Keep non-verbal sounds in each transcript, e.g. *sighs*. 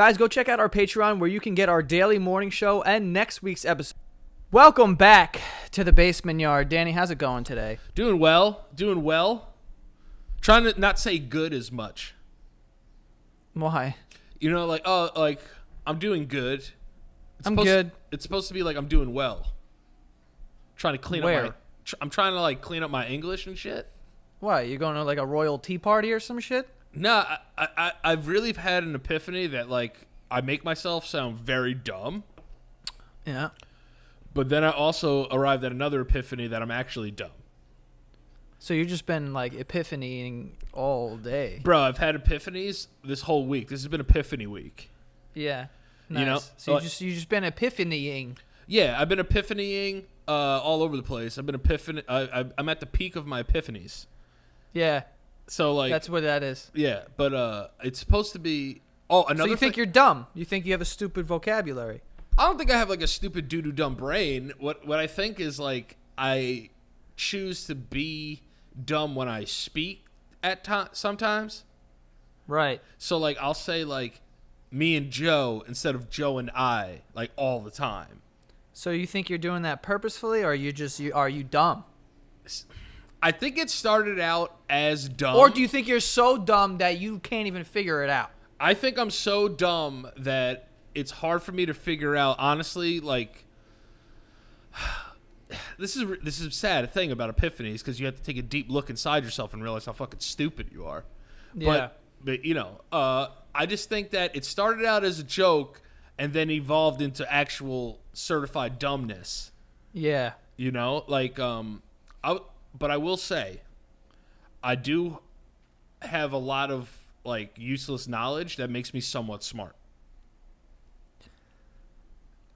Guys, go check out our Patreon where you can get our daily morning show and next week's episode. Welcome back to the basement yard. Danny, how's it going today? Doing well. Doing well. Trying to not say good as much. Why? You know, like oh, like I'm doing good. It's I'm good. it's supposed to be like I'm doing well. Trying to clean up Where? my. Tr- I'm trying to like clean up my English and shit. Why? You going to like a royal tea party or some shit? No, I, I, I've really had an epiphany that like I make myself sound very dumb, Yeah. but then I also arrived at another epiphany that I'm actually dumb. So you've just been like epiphanying all day. Bro, I've had epiphanies this whole week. This has been Epiphany Week. Yeah. You know, so you just you just been epiphanying. Yeah, I've been epiphanying uh, all over the place. I've been epiphany. I, I, I'm at the peak of my epiphanies. Yeah, So like, that's what that is. yeah, but uh, it's supposed to be. Oh, another. so you think thing- you're dumb? You think you have a stupid vocabulary? I don't think I have like a stupid doo doo dumb brain. What what I think is like I choose to be dumb when I speak at times sometimes. Right. So like I'll say like me and Joe instead of Joe and I like all the time. So you think you're doing that purposefully, or are you just you are you dumb? I think it started out as dumb. Or do you think you're so dumb that you can't even figure it out? I think I'm so dumb that it's hard for me to figure out. Honestly, like *sighs* this is this is a sad thing about epiphanies because you have to take a deep look inside yourself and realize how fucking stupid you are. Yeah. But but you know, uh, I just think that it started out as a joke and then evolved into actual certified dumbness. Yeah. You know, like um, I but I will say, I do have a lot of like useless knowledge that makes me somewhat smart.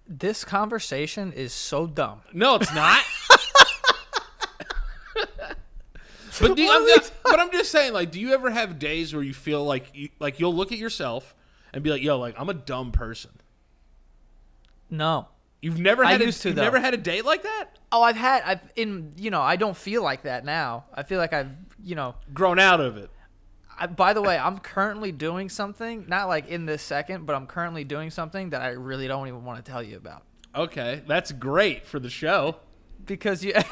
This conversation is so dumb. No, it's not. *laughs* *laughs* but, you- I'm just, but I'm just saying, like, do you ever have days where you feel like, you, like you'll look at yourself and be like, "Yo, like I'm a dumb person." No. You've never I had a, used to, you've though. never had a date like that. Oh, I've had I've in you know I don't feel like that now. I feel like I've you know. Grown out of it. I, by the way, I'm currently doing something not like in this second, but I'm currently doing something that I really don't even want to tell you about Okay, that's great for the show. because you. *laughs*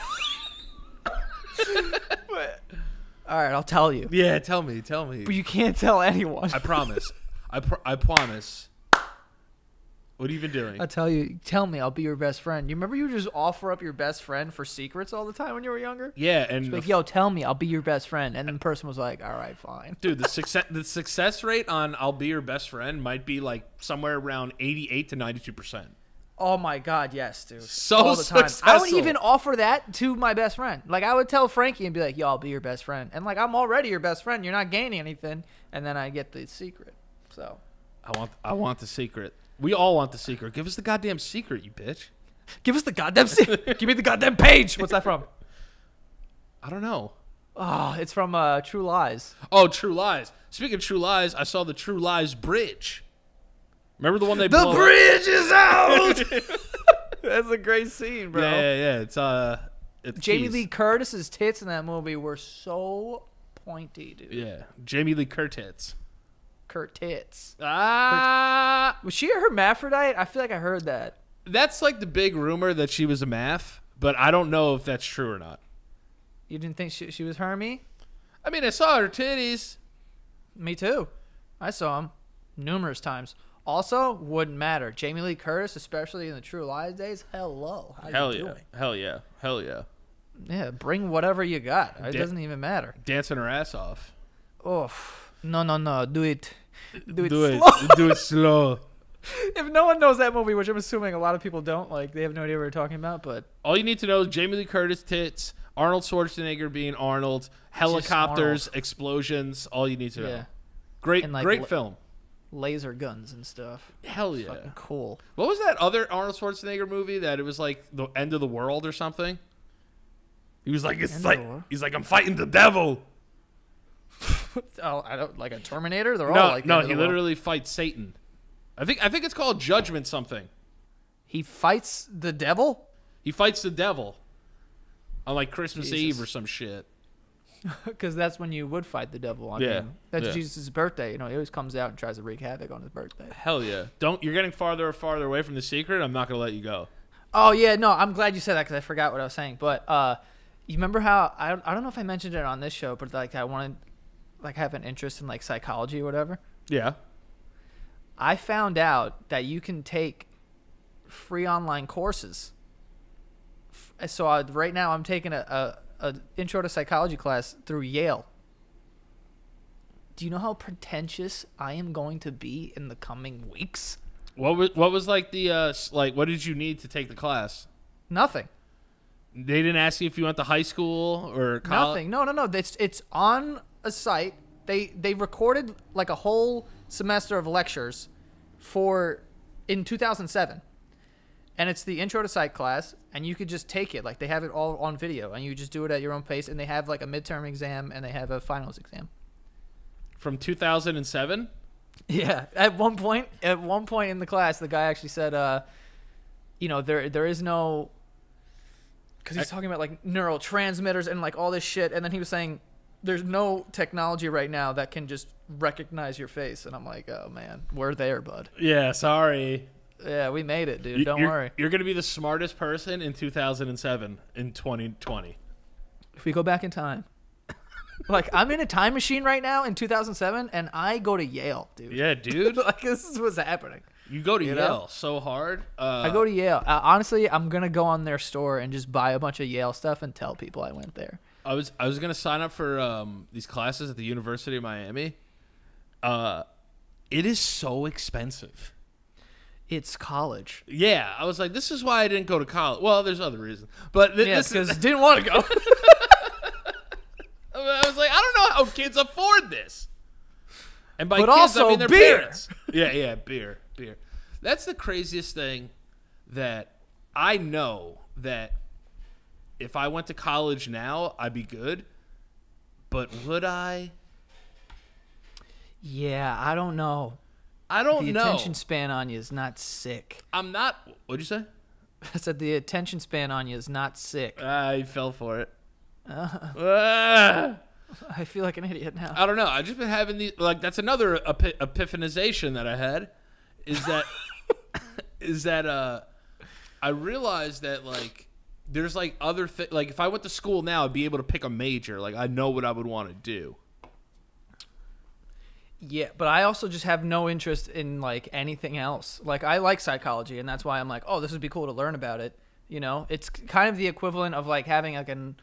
All right, I'll tell you, Yeah, tell me, tell me. but you can't tell anyone. I promise. I pr- I promise. What have you been doing? I'll tell you. Tell me, I'll be your best friend. You remember you would just offer up your best friend for secrets all the time when you were younger? Yeah, and Like, yo, tell me, I'll be your best friend, and then the person was like, "All right, fine." Dude, the *laughs* success the success rate on "I'll be your best friend" might be like somewhere around eighty-eight to ninety-two percent. Oh my god, yes, dude. So All the time. I would successful. even offer that to my best friend. Like I would tell Frankie and be like, "Yo, I'll be your best friend," and like I'm already your best friend. You're not gaining anything, and then I get the secret. So I want I want the secret. We all want the secret. Give us the goddamn secret, you bitch. give us the goddamn secret. *laughs* Give me the goddamn page. What's that from? I don't know. Oh, it's from uh, True Lies. Oh, True Lies. Speaking of True Lies, I saw the True Lies bridge. Remember the one they up? bridge is out. *laughs* *laughs* That's a great scene, bro. Yeah, yeah, yeah. It's uh, it's Jamie keys. Lee Curtis's tits in that movie were so pointy, dude. Yeah, Jamie Lee Curtis. Kurt tits. Ah, Was she a hermaphrodite? I feel like I heard that. that's like the big rumor that she was a math, but I don't know if that's true or not. You didn't think she, she was Hermie? I mean, I saw her titties. Me too. I saw them numerous times. Also, wouldn't matter. Jamie Lee Curtis, especially in the True Lies days. Hello, how Hell you yeah. doing? Hell yeah. Hell yeah. Yeah, bring whatever you got. It Da- doesn't even matter. Dancing her ass off. Oh, no, no, no. Do it. Do it. Do it. slow. Do it slow. *laughs* if no one knows that movie, which I'm assuming a lot of people don't, like they have no idea what we're talking about, but All you need to know is Jamie Lee Curtis tits, Arnold Schwarzenegger being Arnold, helicopters, explosions. All you need to know. yeah, Great, like, great l- film. laser guns and stuff. Hell yeah. Fucking cool. What was that other Arnold Schwarzenegger movie that it was like the end of the world or something? He was like, it's End like, he's like, I'm fighting the devil. *laughs* oh, I don't like a Terminator. They're No, all like no, he the world. literally fights Satan. I think, I think it's called Judgment something. he fights the devil. He fights the devil on like Christmas Jesus. Eve or some shit. *laughs* Because that's when you would fight the devil. I Yeah, mean, that's yeah. Jesus' birthday. You know, he always comes out and tries to wreak havoc on his birthday. Hell yeah! Don't you're getting farther and farther away from the secret. I'm not gonna let you go. Oh yeah, no, I'm glad you said that because I forgot what I was saying. But uh, you remember how I I don't know if I mentioned it on this show, but like I wanted like have an interest in like psychology or whatever. Yeah. I found out that you can take free online courses. So I, right now I'm taking a, a, a intro to psychology class through Yale. Do you know how pretentious I am going to be in the coming weeks? What was what was like the uh like? What did you need to take the class? Nothing. They didn't ask you if you went to high school or college. Nothing. No, no, no. It's it's on a site. They they recorded like a whole semester of lectures for in 2007. And it's the intro to psych class and you could just take it. Like they have it all on video and you just do it at your own pace and they have like a midterm exam and they have a finals exam. from 2007. *laughs* Yeah. At one point at one point in the class the guy actually said uh you know there there is no cuz he's I- talking about like neurotransmitters and like all this shit and then he was saying there's no technology right now that can just recognize your face and I'm like oh man we're there bud. Yeah, sorry. Yeah, we made it dude. You- Don't you're, worry. You're gonna be the smartest person in 2007 in 2020. If we go back in time. *laughs* like I'm in a time machine right now in 2007 and I go to Yale, dude. Yeah, dude. *laughs* like this is what's happening. You go to You Yale know? so hard. Uh, I go to Yale. Uh, honestly, I'm gonna go on their store and just buy a bunch of Yale stuff and tell people I went there. I was I was gonna sign up for um, these classes at the University of Miami. Uh, it is so expensive. It's college. Yeah, I was like, this is why I didn't go to college. Well, there's other reasons, but th- Yeah, this because is. *laughs* didn't want to go. I was like, I don't know how kids afford this. And by But kids, also I mean their beer. parents. Yeah, yeah, beer, beer. That's the craziest thing that I know that if I went to college now, I'd be good. But would I? yeah, I don't know. I don't The know. attention span on you is not sick. I'm not. What'd you say? *laughs* I said the attention span on you is not sick. I fell for it. Uh, *laughs* Ah. I feel like an idiot now. I don't know. I've just been having the like. That's another epi- epiphanization that I had. Is that *laughs* is that uh, I realized that like there's like other thi- like if I went to school now, I'd be able to pick a major. Like I know what I would want to do. Yeah, but I also just have no interest in like anything else. Like I like psychology, and that's why I'm like, oh, this would be cool to learn about it. You know, it's kind of the equivalent of like having like an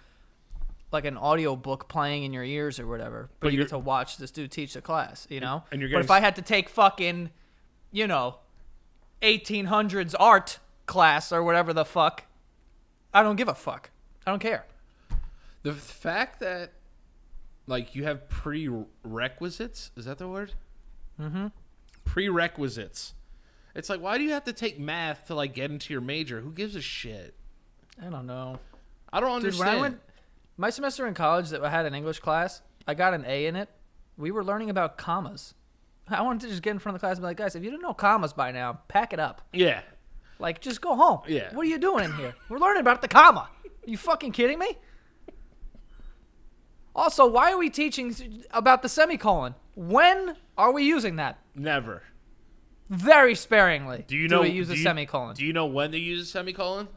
like an audio book playing in your ears or whatever. But, But you get to watch this dude teach the class. You know, and you're but if I had to take fucking, you know, 1800s art class or whatever the fuck, I don't give a fuck. I don't care. The fact that like you have prerequisites is that the word? Mm-hmm. Prerequisites. It's like why do you have to take math to like get into your major? Who gives a shit? I don't know. I don't Dude, understand. when I went my semester in college that I had an English class, I got an A in it. We were learning about commas. I wanted to just get in front of the class and be like, guys, if you don't know commas by now, pack it up. yeah, Like, just go home. Yeah. What are you doing in here? We're learning about the comma. Are you fucking kidding me? Also, why are we teaching about the semicolon? When are we using that? never. Very sparingly. Do you know? we use do a you- semicolon? Do you know when they use a semicolon?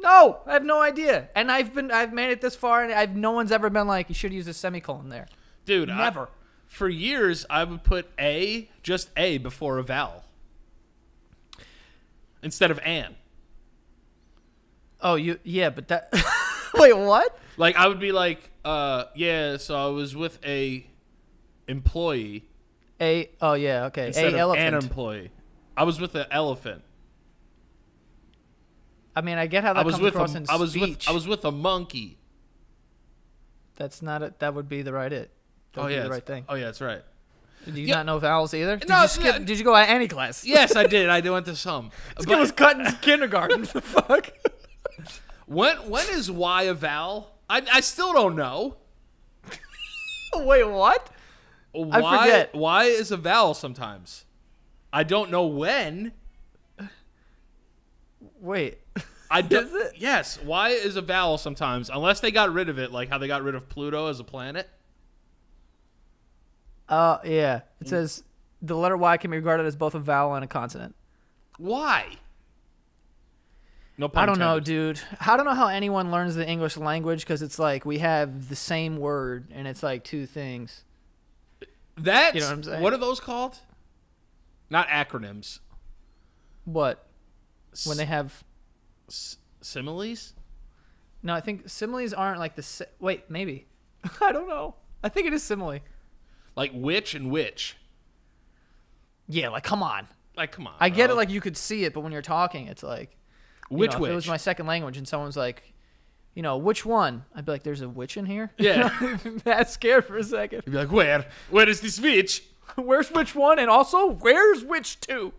no, I have no idea. And I've been, I've made it this far, and I've no one's ever been like, you should use a semicolon there. Dude, I- Never. for years, I would put a just a before a vowel instead of an. Oh, you yeah, but that. *laughs* Wait, what? Like I would be like, uh, yeah. So I was with a employee A. Oh yeah, okay. instead A of an elephant. employee. I was with an elephant. I mean, I get how that I was comes with across a, in I was with speech. I was with a monkey. That's not it. That would be the right it. That oh would be yeah, the right thing. Oh yeah, that's right. Do you yeah. not know vowels either? Did No, you skip? Did you go at any class? Yes, I did. I went to some. *laughs* This But was cut in kindergarten. *laughs* the fuck? when when is Y a vowel? I, I still don't know. *laughs* Wait, what? I Why, forget. Why is a vowel sometimes? I don't know when. Wait. I do, Is it? Yes. Y is a vowel sometimes, unless they got rid of it, like how they got rid of Pluto as a planet. Uh, yeah. It says the letter Y can be regarded as both a vowel and a consonant. Why? No pun I don't know, intended. dude. I don't know how anyone learns the English language because it's like we have the same word and it's like two things. That's You know what I'm saying? What are those called? Not acronyms. What? When they have S- similes? no, I think similes aren't like the si- wait, maybe. *laughs* I don't know. I think it is simile. Like which and which? Yeah, like come on. Like, come on. I get bro. it. Like you could see it, but when you're talking, it's like which know, which? It was my second language, and someone's like, you know, which one? I'd be like, "There's a witch in here." Yeah. *laughs* That's scared for a second. You'd be like, where? Where is this witch? *laughs* Where's which one? And also, where's which two?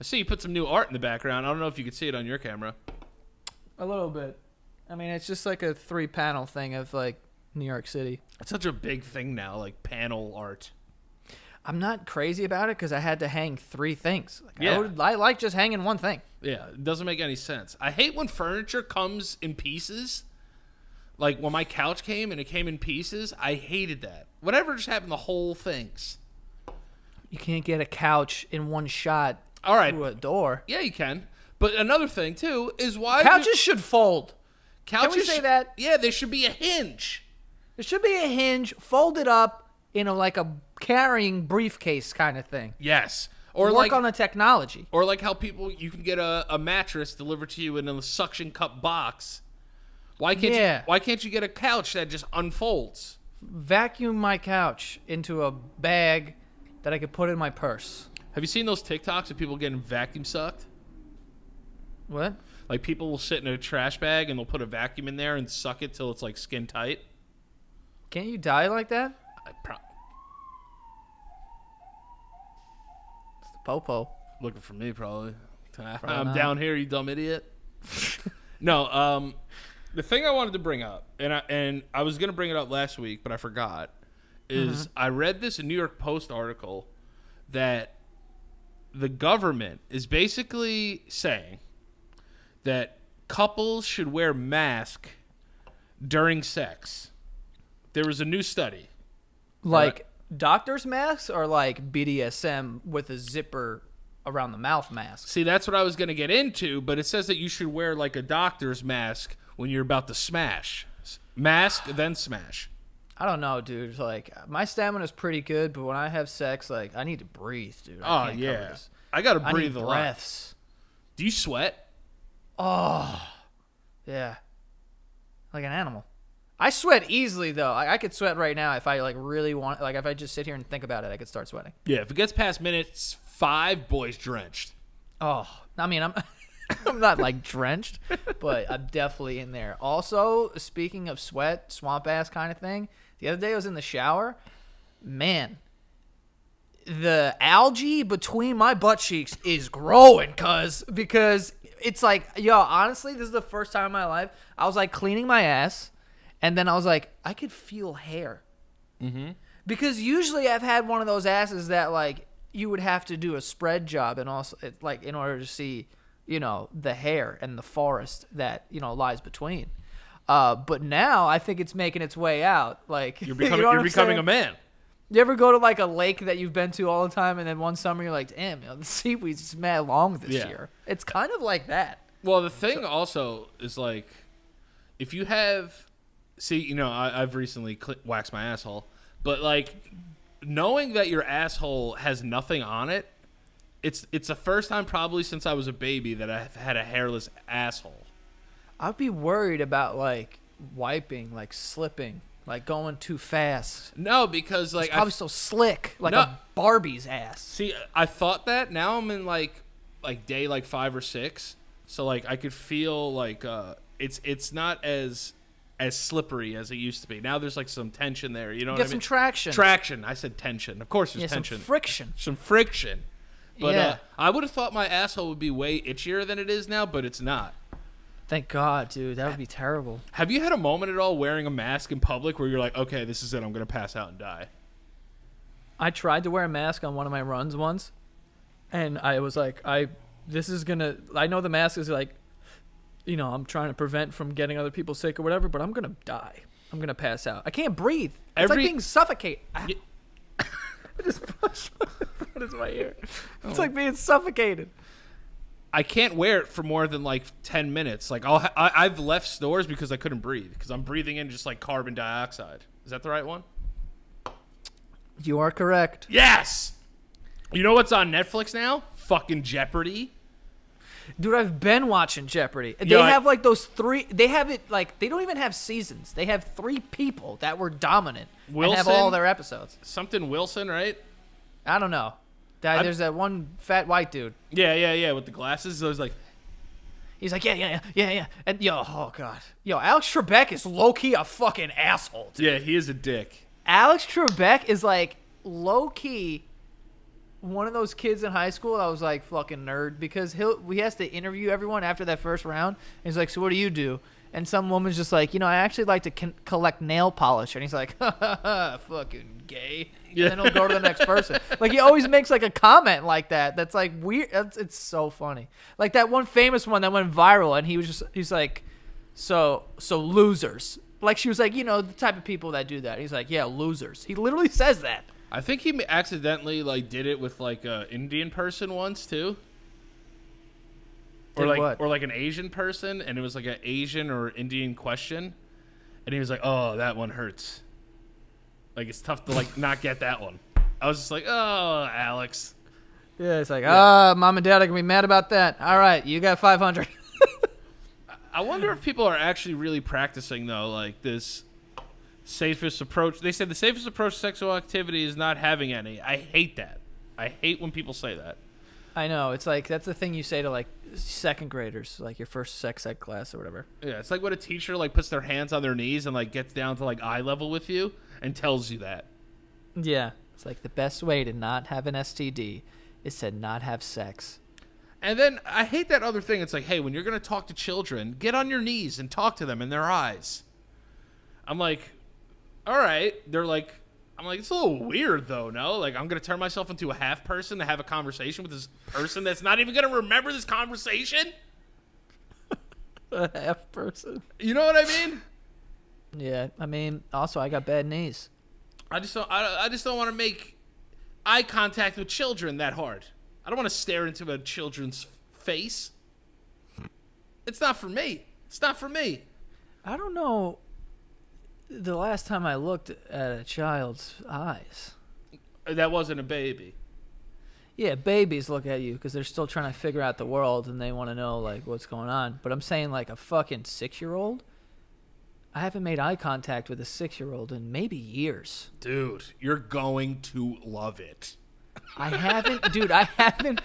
I see you put some new art in the background. I don't know if you could see it on your camera. A little bit. I mean, it's just like a three panel thing of like New York City. It's such a big thing now, like panel art. I'm not crazy about it because I had to hang three things. Like, Yeah. I, would, I like just hanging one thing. Yeah, it doesn't make any sense. I hate when furniture comes in pieces. Like when my couch came and it came in pieces, I hated that. Whatever just happened to whole things. You can't get a couch in one shot All right. through a door. Yeah, you can. But another thing too is why do- Couches should fold. couches we say sh- that? Yeah, there should be a hinge. There should be a hinge folded up in a like a carrying briefcase kind of thing. Yes. Or Work like on the technology. or like how people you can get a, a mattress delivered to you in a suction cup box. Why can't Yeah. you why can't you get a couch that just unfolds? Vacuum my couch into a bag that I could put in my purse. Have you seen those TikToks of people getting vacuum sucked? What? Like people will sit in a trash bag and they'll put a vacuum in there and suck it till it's like skin tight. Can't you die like that? I pro- It's the popo. looking for me probably. I'm not. down here, you dumb idiot. *laughs* no, um, the thing I wanted to bring up, and I and I was gonna bring it up last week, but I forgot, is I read this New York Post article that the government is basically saying that couples should wear masks during sex. There was a new study. Like doctor's masks or like BDSM with a zipper around the mouth mask? See, that's what I was going to get into, but it says that you should wear like a doctor's mask when you're about to smash. Mask, *sighs* then smash. I don't know, dude. Like my stamina's pretty good, but when I have sex, like I need to breathe, dude. I Oh, can't cover yeah. I got to I breathe need a lot. breaths. Do you sweat? Oh, yeah, like an animal. I sweat easily though. I, I could sweat right now if I like really want. Like if I just sit here and think about it, I could start sweating. Yeah, if it gets past minutes five, boys drenched. Oh, I mean, I'm *laughs* I'm not like drenched, but I'm definitely in there. Also, speaking of sweat, swamp ass kind of thing. The other day I was in the shower. Man, the algae between my butt cheeks is growing, cuz because it's like, yo, honestly, this is the first time in my life I was like cleaning my ass, and then I was like, I could feel hair. Mm-hmm. Because usually I've had one of those asses that like you would have to do a spread job and also it, like in order to see, you know, the hair and the forest that you know lies between. Uh, but now I think it's making its way out. Like You're *laughs* you becoming, know you're becoming saying? a man. You ever go to like a lake that you've been to all the time, and then one summer you're like, "Damn, you know, the *laughs* seaweed's just mad long this Yeah. year." It's kind of like that. Well, the thing also is like, if you have, see, you know, I, I've recently cl- waxed my asshole, but like, knowing that your asshole has nothing on it, it's it's the first time probably since I was a baby that I've had a hairless asshole. I'd be worried about like wiping, like slipping, like going too fast. No, because like It's I probably so slick, like No. a Barbie's ass. see, I thought that. Now I'm in like like day like five or six, so like I could feel like uh, it's it's not as as slippery as it used to be. Now there's like some tension there. You know Get what I some mean? traction. Traction. I said tension. Of course, there's yeah, some tension. friction. *laughs* some friction. But Yeah. uh, I would have thought my asshole would be way itchier than it is now, but it's not. Thank God, dude. That would be terrible. Have you had a moment at all wearing a mask in public where you're like, okay, this is it, I'm gonna pass out and die? I tried to wear a mask on one of my runs once, and I was like, I this is gonna. I know the mask is like you know, I'm trying to prevent from getting other people sick or whatever, but I'm gonna die. I'm gonna pass out. I can't breathe. It's Every- like being suffocated. Ah. Y- *laughs* I just pushed my *laughs* my ear. It's oh. like being suffocated. I can't wear it for more than like 10 minutes. Like I'll ha- I, I've left stores because I couldn't breathe because I'm breathing in just like carbon dioxide. Is that the right one? You are correct. Yes. You know what's on Netflix now? Fucking Jeopardy. Dude, I've been watching Jeopardy. They Yo, have like those three. They have it like they don't even have seasons. They have three people that were dominant and have all their episodes. Something Wilson, right? I don't know. That, there's that one fat white dude. Yeah, yeah, yeah. With the glasses, I was like, He's like, yeah, yeah, yeah, yeah, yeah. And yo, oh god, yo, Alex Trebek is low key a fucking asshole. dude. yeah, he is a dick. Alex Trebek is like low key one of those kids in high school I was like fucking nerd because he'll he has to interview everyone after that first round. And he's like, so what do you do? And some woman's just like, you know, I actually like to con- collect nail polish. And he's like, ha, ha, ha, fucking gay. Yeah. And then he'll go to the next person. *laughs* Like he always makes like a comment like that. That's like weird. It's, it's so funny. Like that one famous one that went viral, and he was just he's like, so so losers. Like she was like, you know, the type of people that do that. He's like, yeah, losers. He literally says that. I think he accidentally like did it with like a Indian person once too. Or like what? or like an Asian person and it was like an Asian or Indian question and he was like, "Oh, that one hurts." Like it's tough to like not get that one. I was just like, "Oh, Alex." Yeah, it's like, ah, mom and dad are gonna be mad about that. All right, you got five hundred. *laughs* I wonder if people are actually really practicing though, like this safest approach. They said the safest approach to sexual activity is not having any. I hate that. I hate when people say that. I know. It's like that's the thing you say to like second graders, like your first sex ed class or whatever. Yeah, it's like when a teacher like puts their hands on their knees and like gets down to like eye level with you and tells you that. Yeah, it's like the best way to not have an STD is to not have sex. And then I hate that other thing. It's like, hey, when you're gonna talk to children, get on your knees and talk to them in their eyes. I'm like, all right. They're like, I'm like, it's a little weird though, no? Like, I'm gonna turn myself into a half person to have a conversation with this person that's not even gonna remember this conversation. *laughs* A half person. You know what I mean? Yeah, I mean, also I got bad knees. I just don't. I, I just don't want to make eye contact with children that hard. I don't want to stare into a children's face. It's not for me. It's not for me. I don't know. The last time I looked at a child's eyes. That wasn't a baby. Yeah, babies look at you because they're still trying to figure out the world and they want to know like what's going on. But I'm saying like a fucking six year old. I haven't made eye contact with a six year old in maybe years. Dude, you're going to love it. I haven't, dude. I haven't.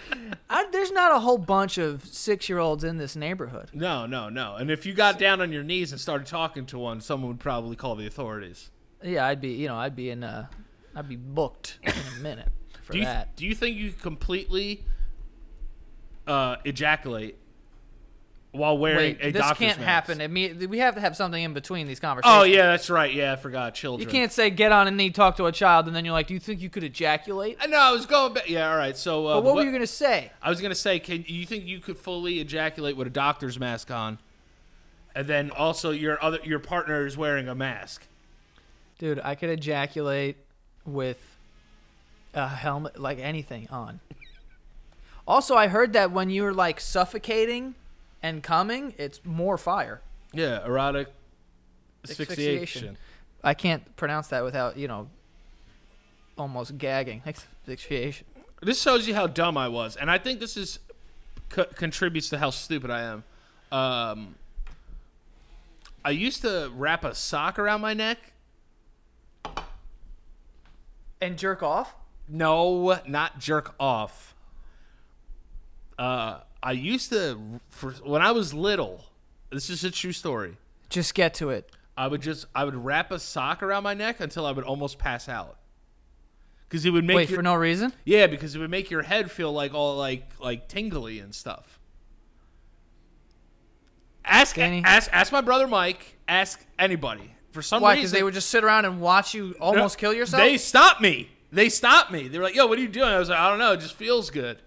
I, there's not a whole bunch of six year olds in this neighborhood. No, no, no. And if you got down on your knees and started talking to one, someone would probably call the authorities. Yeah, I'd be, you know, I'd be in, uh, I'd be booked in a minute *laughs* for Do you that. do you think you could completely uh, ejaculate while wearing Wait, a this doctor's can't mask? happen. mean, we have to have something in between these conversations. Oh yeah, that's right. Yeah, I forgot children. You can't say get on a knee, talk to a child, and then you're like, do you think you could ejaculate? I know. I was going back. Yeah, all right. So, uh, But what, were you gonna say? I was gonna say, can you think you could fully ejaculate with a doctor's mask on, and then also your other your partner is wearing a mask? Dude, I could ejaculate with a helmet, like anything on. Also, I heard that when you're like suffocating and coming, it's more fire. Yeah, erotic Asphyxiation. asphyxiation. I can't pronounce that without, you know, almost gagging. Asphyxiation. This shows you how dumb I was, and I think this is co- contributes to how stupid I am. Um, I used to wrap a sock around my neck. And jerk off? No, not jerk off. Uh, I used to for when I was little. This is a true story. Just get to it. I would just I would wrap a sock around my neck until I would almost pass out. Because it would make Wait, your, for no reason? yeah, because it would make your head feel like all like like tingly and stuff. Ask Danny? ask ask my brother Mike. Ask anybody. For some Why? reason, Because they would just sit around and watch you almost kill yourself? They stopped me. They stopped me. They were like, "Yo, what are you doing?" I was like, "I don't know. It just feels good."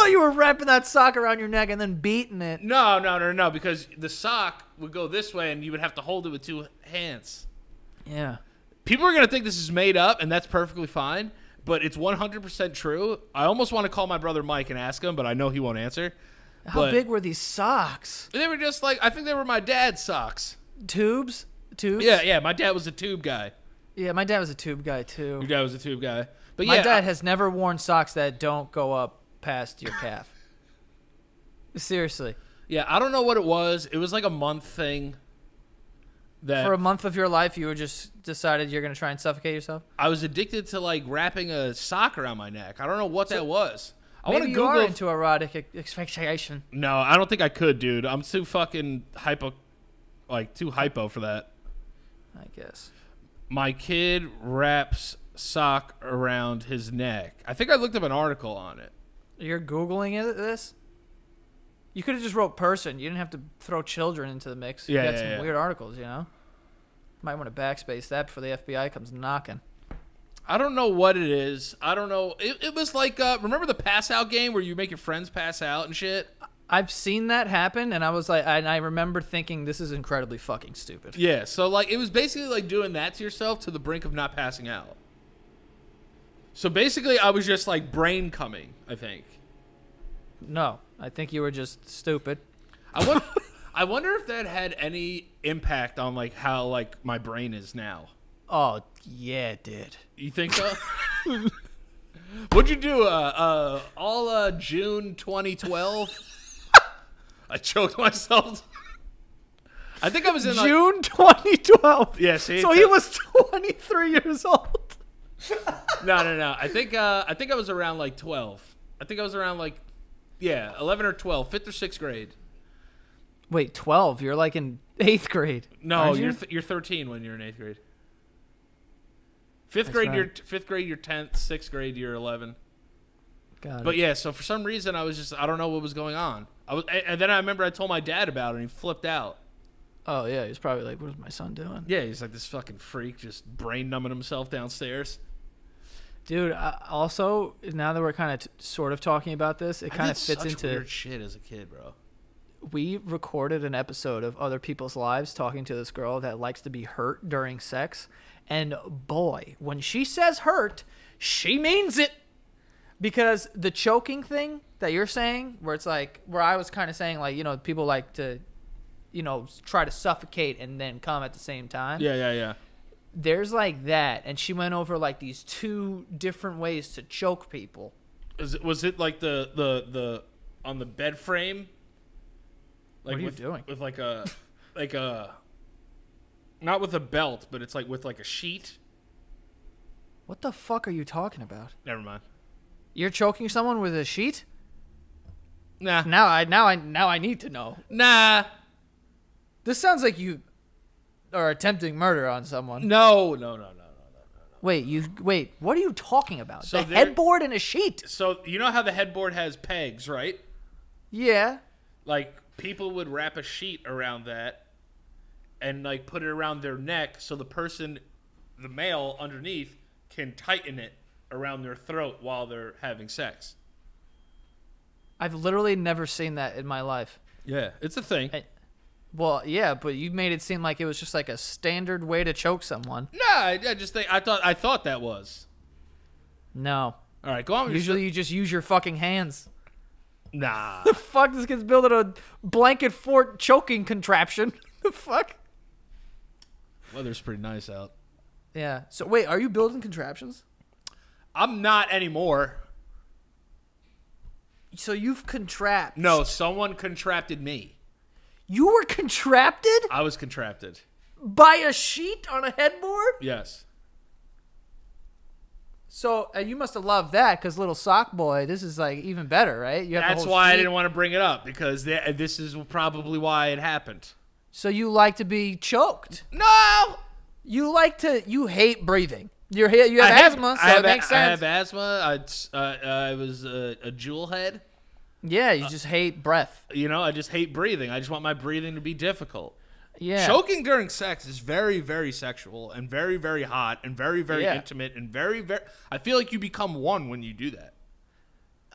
Thought you were wrapping that sock around your neck and then beating it. No, no, no, no, because the sock would go this way and you would have to hold it with two hands. Yeah. People are going to think this is made up, and that's perfectly fine, but it's 100% true. I almost want to call my brother Mike and ask him, but I know he won't answer. How But- big were these socks? They were just like, I think they were my dad's socks. Tubes? Tubes? Yeah, yeah, my dad was a tube guy. Yeah, my dad was a tube guy too. Your dad was a tube guy. But My yeah, dad has never worn socks that don't go up past your calf. Seriously. yeah, I don't know what it was. It was like a month thing. That For a month of your life, you were just decided you're going to try and suffocate yourself? I was addicted to like wrapping a sock around my neck. I don't know what that was. I want to you are into erotic ex- asphyxiation. no, I don't think I could, dude. I'm too fucking hypo, like too hypo for that. I guess. My kid wraps sock around his neck. I think I looked up an article on it. You're Googling it, this? You could have just wrote person. You didn't have to throw children into the mix. Yeah, you got yeah, some yeah. weird articles, you know? Might want to backspace that before the FBI comes knocking. I don't know what it is. I don't know. It, it was like uh, remember the pass out game where you make your friends pass out and shit. I've seen that happen, and I was like, and I remember thinking, this is incredibly fucking stupid. Yeah, so like it was basically like doing that to yourself to the brink of not passing out. So basically, I was just like brain coming. I think. No, I think you were just stupid. I wonder. *laughs* I wonder if that had any impact on like how like my brain is now. Oh, yeah, it did. You think so? *laughs* What'd you do? Uh, uh, all uh, June 2012. I choked myself. I think I was in like, June 2012. Yeah, see, So he was 23 years old. *laughs* no, no, no. I think uh, I think I was around like 12. I think I was around like yeah, 11 or 12, fifth or sixth grade. Wait, 12? You're like in eighth grade. No, you? you're th- you're 13 when you're in eighth grade. Fifth That's grade, right. you're fifth grade, you're 10th. Sixth grade, you're 11. Got But it. yeah, so for some reason I was just I don't know what was going on. I was, and and then I remember I told my dad about it and he flipped out. Oh, yeah, he's probably like, what is my son doing? Yeah, he's like this fucking freak, just brain numbing himself downstairs. Dude, uh, also, now that we're kind of t- sort of talking about this, it kind of fits such into. weird shit as a kid, bro. We recorded an episode of Other People's Lives talking to this girl that likes to be hurt during sex. And boy, when she says hurt, she means it. Because the choking thing that you're saying, where it's like, where I was kind of saying, like, you know, people like to, you know, try to suffocate and then come at the same time. Yeah, yeah, yeah. There's like that. And she went over like these two different ways to choke people. Is it, was it like the the the on the bed frame? Like What are you with, doing? With like a *laughs* like a not with a belt, but it's like with like a sheet. What the fuck are you talking about? Never mind. You're choking someone with a sheet? Nah, Now I now I now I need to know. nah, This sounds like you are attempting murder on someone. no, no, no, no, no, no. Wait, you wait. What are you talking about? So the there- headboard and a sheet. So you know how the headboard has pegs, right? Yeah. Like people would wrap a sheet around that and like put it around their neck so the person the male underneath can tighten it around their throat while they're having sex. I've literally never seen that in my life. Yeah, it's a thing. I- Well, yeah, but you made it seem like it was just like a standard way to choke someone. No, I, I just think I thought I thought that was. No. All right, go on. Usually you just use your fucking hands. nah. *laughs* The fuck this kid's building a blanket fort choking contraption. *laughs* the fuck? Weather's pretty nice out. Yeah. So wait, are you building contraptions? I'm not anymore. So you've contract. No, someone contracted me. You were contracted I was contracted. by a sheet on a headboard? Yes. So uh, you must have loved that because little sock boy, this is like even better, right? You have That's why I didn't want to bring it up because th- this is probably why it happened. So you like to be choked. No, You like to. You hate breathing. You're you have, I have asthma, so I have, it makes I have asthma. I, uh, I was a, a Juul head. Yeah, you just hate breath. You know, I just hate breathing. I just want my breathing to be difficult. Yeah. Choking during sex is very, very sexual and very, very hot and very, very Yeah. intimate and very, very. I feel like you become one when you do that.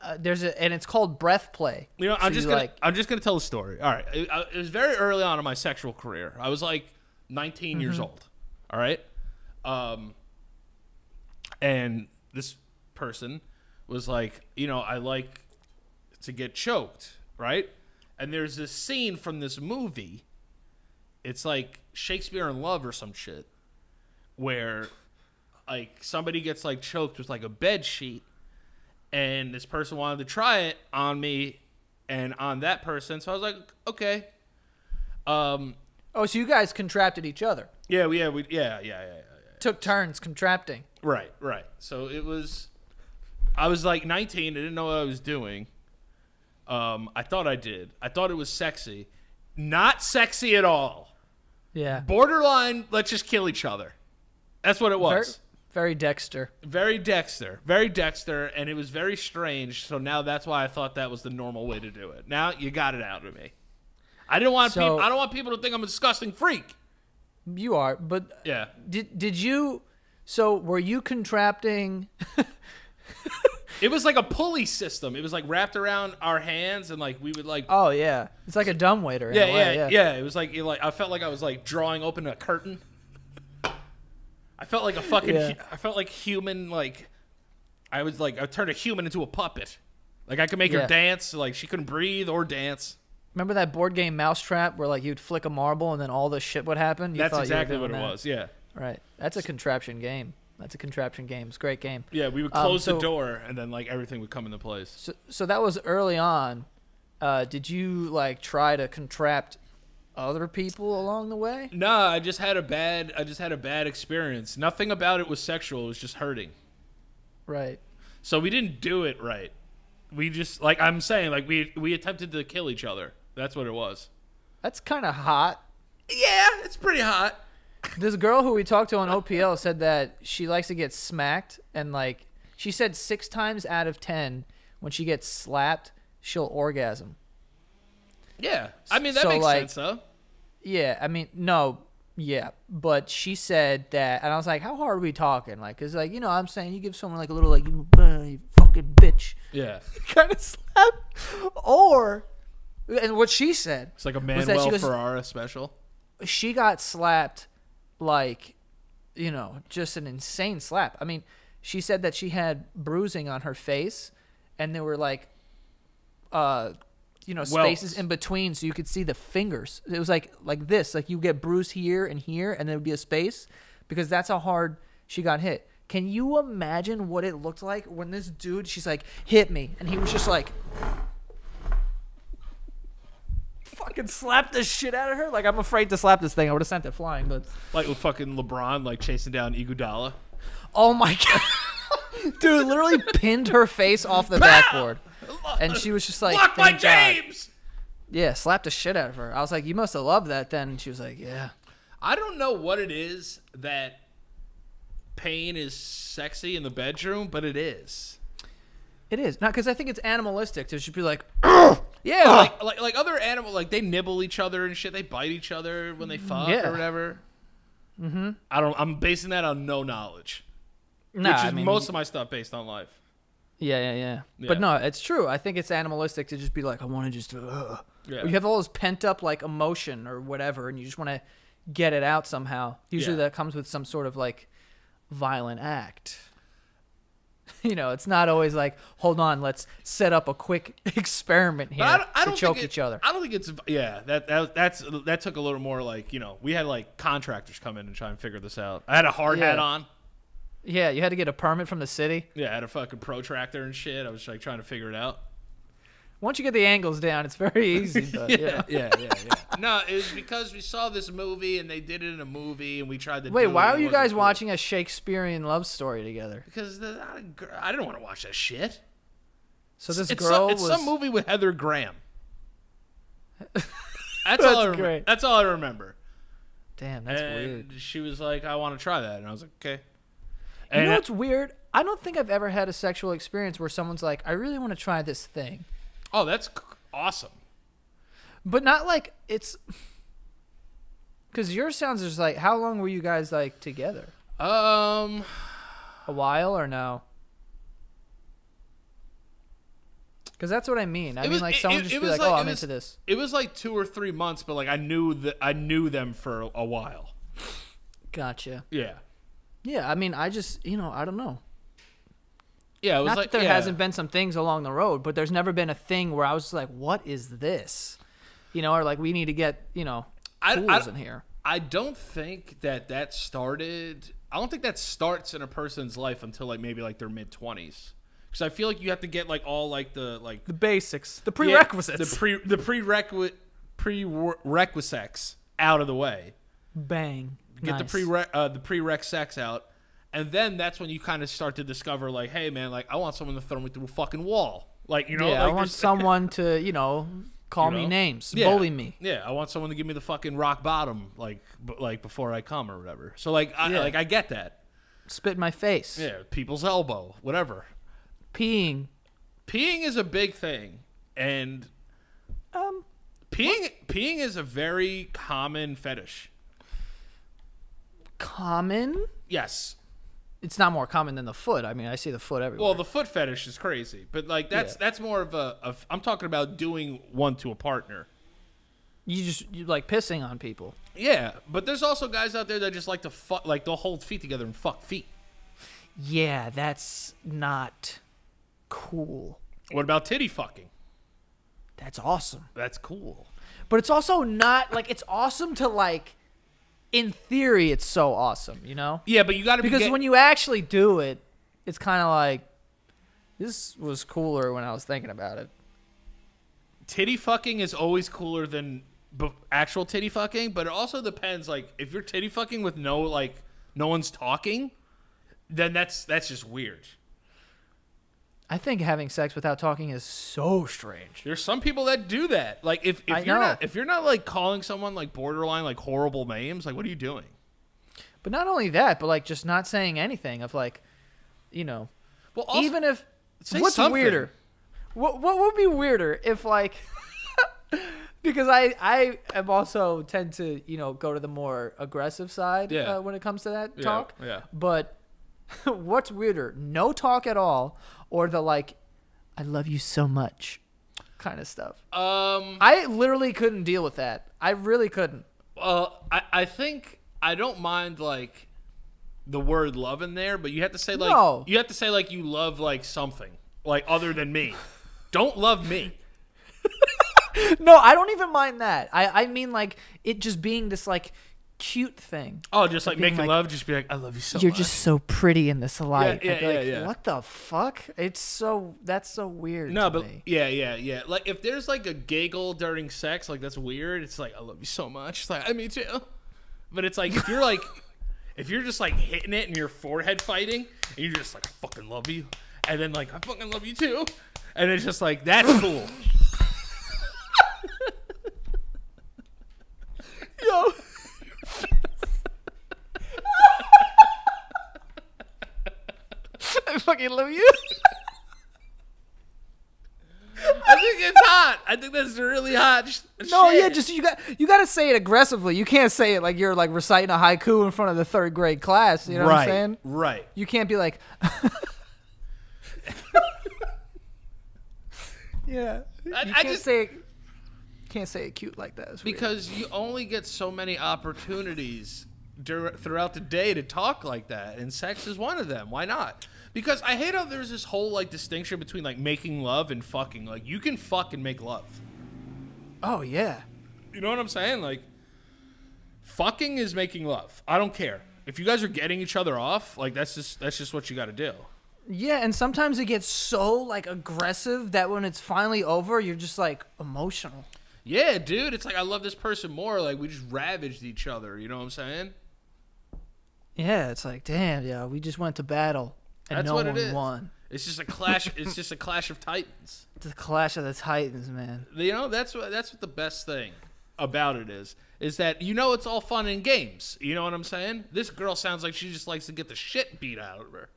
uh, there's a and it's called breath play. You know, So I'm just gonna like I'm just gonna tell a story. All right, it, I- it was very early on in my sexual career. I was like 19 years old. All right, um, and this person was like, you know, I like to get choked, right? And there's this scene from this movie. It's like Shakespeare in Love or some shit, where like somebody gets like choked with like a bed sheet and this person wanted to try it on me and on that person so i was like okay um oh, so you guys contracted each other, yeah we yeah we yeah yeah yeah, yeah, yeah. took turns contracting. right right so it was i was like 19 i didn't know what i was doing um i thought i did i thought it was sexy not sexy at all Yeah, borderline let's just kill each other that's what it was very Dexter. very Dexter, very Dexter, and it was very strange. So now that's why I thought that was the normal way to do it. Now you got it out of me. I didn't want So- people. I don't want people to think I'm a disgusting freak. You are, but Yeah. did did you? So were you contracting? *laughs* It was like a pulley system. It was like wrapped around our hands, and like we would like. Oh yeah, it's like a dumb waiter. in yeah, yeah, yeah, It was like it like I felt like I was like drawing open a curtain. I felt like a fucking. Yeah. I felt like human. Like I was like I turned a human into a puppet. Like I could make Yeah. her dance. Like she couldn't breathe or dance. Remember that board game Mousetrap where like you'd flick a marble and then all this shit would happen? You That's exactly what it that. was. Yeah. Right. That's a contraption game. That's a contraption game. It's a great game. Yeah, we would Um, close so- the door and then like everything would come into place. So, so that was early on. Uh, did you like try to contract other people along the way? Nah, I just had a bad I just had a bad experience. Nothing about it was sexual, it was just hurting. Right. So we didn't do it right. We just like I'm saying like we we attempted to kill each other. That's what it was. That's kind of hot. Yeah, it's pretty hot. This girl who we talked to on OPL said that she likes to get smacked, and like she said, six times out of ten, when she gets slapped, she'll orgasm. Yeah. I mean that So, makes like- sense though. Yeah, I mean, no, yeah, but she said that, and I was like, how hard are we talking? Like, cause like you know, I'm saying you give someone like a little like you, uh, you fucking bitch Yeah. *laughs* kind of slap, or, and what she said, It's like a Manuel Ferrara special. she got slapped like you know just an insane slap. I mean she said that she had bruising on her face and there were like uh you know spaces Welts. in between so you could see the fingers. It was like like this. Like you get bruised here and here and there would be a space because that's how hard she got hit. Can you imagine what it looked like when this dude she's like hit me. And he was just like fucking slapped the shit out of her like i'm afraid to slap this thing i would have sent it flying but Like with fucking LeBron like chasing down Iguodala. Oh my *laughs* god. Dude literally pinned her face off the backboard. And she was just like, Block my "Thank God." James. Yeah, slapped the shit out of her. I was like, you must have loved that then. And she was like, yeah. I don't know what it is that pain is sexy in the bedroom, but it is. It is. Not because I think it's animalistic to just be like, *clears throat* Yeah, like, like like other animal, like they nibble each other and shit. They bite each other when they fuck Yeah. or whatever. Mm-hmm. I don't. I'm basing that on no knowledge, nah, which is I mean, most of my stuff based on life. Yeah, yeah, yeah, Yeah. But no, it's true. I think it's animalistic to just be like, I want to just, uh. Yeah. You have all this pent up like emotion or whatever, and you just want to get it out somehow. Usually Yeah. that comes with some sort of like violent act. *laughs* You know, it's not always like, hold on, let's set up a quick *laughs* experiment here I don't, I to don't choke it- each other. I don't think it's yeah. That, that that's that took a little more like you know we had like contractors come in and try and figure this out. I had a hard hat on. Yeah, you had to get a permit from the city. Yeah, I had a fucking protractor and shit. I was like trying to figure it out. Once you get the angles down, it's very *laughs* easy. But yeah. yeah, yeah, yeah. no, it was because we saw this movie and they did it in a movie and we tried to. Wait, why and are you guys cool. watching a Shakespearean love story together? Because the, I, I didn't want to watch that shit. So this it's girl some, it's was some movie with Heather Graham. That's, *laughs* That's all I remember. great. That's all I remember. damn, that's and weird. she was like, "I want to try that," and I was like, "Okay." You know what's weird? I don't think I've ever had a sexual experience where someone's like, I really want to try this thing. Oh, that's awesome. But not like it's because your sounds is like how long were you guys like together? Um, A while or no? Because that's what I mean. I mean, was- like someone it- just it be was like, "Oh, I'm was- into this." It was like two or three months, but like I knew that I knew them for a while. Gotcha. Yeah, Yeah, I mean, I just you know I don't know. Yeah. It was Not like that there yeah. hasn't been some things along the road, but there's never been a thing where I was like, "What is this?" You know, or like we need to get you know I- tools I- in here. I don't think that that started. I don't think that starts in a person's life until like maybe like their mid twenties. Because I feel like you have to get like all like the like The basics, the yeah, prerequisites. the pre the prerequisite prerequisites out of the way. Bang. Get Nice. the pre uh, the prereq sex out, and then that's when you kind of start to discover like, hey man, like I want someone to throw me through a fucking wall. Like you know, yeah, like I want *laughs* someone to you know call You me names, Yeah. bully me. Yeah, I want someone to give me the fucking rock bottom, like, b- like before I come or whatever. So like, I, Yeah. like I get that. spit in my face. Yeah, people's elbow, whatever. Peeing. Peeing is a big thing, and Um, peeing peeing is a very common fetish. common. Yes. It's not more common than the foot. I mean, I see the foot everywhere. Well, the foot fetish is crazy, but like that's Yeah. that's more of a. Of, I'm talking about doing one to a partner. you just you like pissing on people. Yeah, but there's also guys out there that just like to fuck, like they'll hold feet together and fuck feet. Yeah, that's not cool. What about titty fucking? That's awesome. That's cool. But it's also not like it's awesome to like in theory it's so awesome, you know? Yeah, but you got to be Because get- when you actually do it, it's kind of like this was cooler when I was thinking about it. titty fucking is always cooler than b- actual titty fucking, but it also depends. Like, if you're titty fucking with no like no one's talking, then that's that's just weird. I think having sex without talking is so strange. There's some people that do that. Like, if if I you're know. not if you're not like calling someone like borderline like horrible names, like what are you doing? But not only that, but like just not saying anything of like, you know, Well, also, even if what's something. weirder? What what would be weirder if like *laughs* because I I am also tend to you know go to the more aggressive side Yeah. uh, when it comes to that Yeah, talk. yeah. But *laughs* what's weirder? No talk at all, or the like, I love you so much, kind of stuff. um, I literally couldn't deal with that. I really couldn't. Well, I, I think I don't mind like the word love in there, but you have to say like No. you have to say like you love like something like other than me. don't love me. *laughs* No, I don't even mind that. I I mean like it just being this like cute thing. Oh, just like making like, love, just be like I love you so much. You're much. just so pretty in this light. yeah, I'd yeah, like, yeah. What the fuck? It's so that's so weird. no, but me. yeah, yeah, yeah. Like if there's like a giggle during sex, like that's weird. It's like I love you so much. It's like I me too. But it's like if you're like *laughs* if you're just like hitting it and your forehead fighting, and you're just like I fucking love you, and then like I fucking love you too, and it's just like that's cool. Fucking love you. *laughs* I think it's hot. I think that's really hot. sh- No, shit. yeah, just you got you got to say it aggressively. You can't say it like you're like reciting a haiku in front of the third grade class. You know what I'm saying? right. You can't be like. *laughs* yeah, you I can't just- say it. Can't say it cute like that. It's weird. Because you only get so many opportunities dur- throughout the day to talk like that, and sex is one of them. Why not? Because I hate how there's this whole like distinction between like making love and fucking. Like you can fuck and make love. oh yeah, You know what I'm saying? Like fucking is making love. I don't care if you guys are getting each other off. Like that's just that's just what you got to do. yeah, and sometimes it gets so like aggressive that when it's finally over, you're just like emotional. Yeah, dude. It's like I love this person more. Like we just ravaged each other. You know what I'm saying? Yeah, it's like damn, yeah, we just went to battle and That's no what it one is. won. It's just a clash. it's just a clash of titans. *laughs* It's the clash of the titans, man. You know, that's what that's what the best thing about it is. Is that you know it's all fun and games. You know what I'm saying? This girl sounds like she just likes to get the shit beat out of her.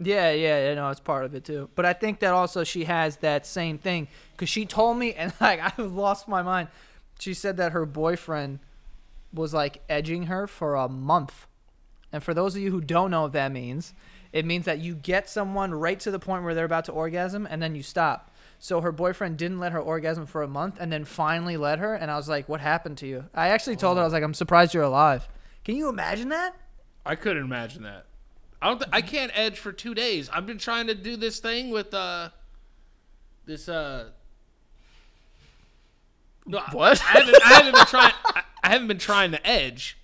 Yeah, yeah, I know it's part of it too. But I think that also she has that same thing because she told me, *laughs* and like I lost my mind. She said that her boyfriend was like edging her for a month. And for those of you who don't know what that means, it means that you get someone right to the point where they're about to orgasm and then you stop. So her boyfriend didn't let her orgasm for a month, and then finally let her. And I was like, "What happened to you?" I actually told her I was like, "I'm surprised you're alive." Can you imagine that? I couldn't imagine that. I don't. Th- I can't edge for two days. I've been trying to do this thing with uh, this uh. No, I- What? I haven't, I haven't been trying. I, I haven't been trying to edge,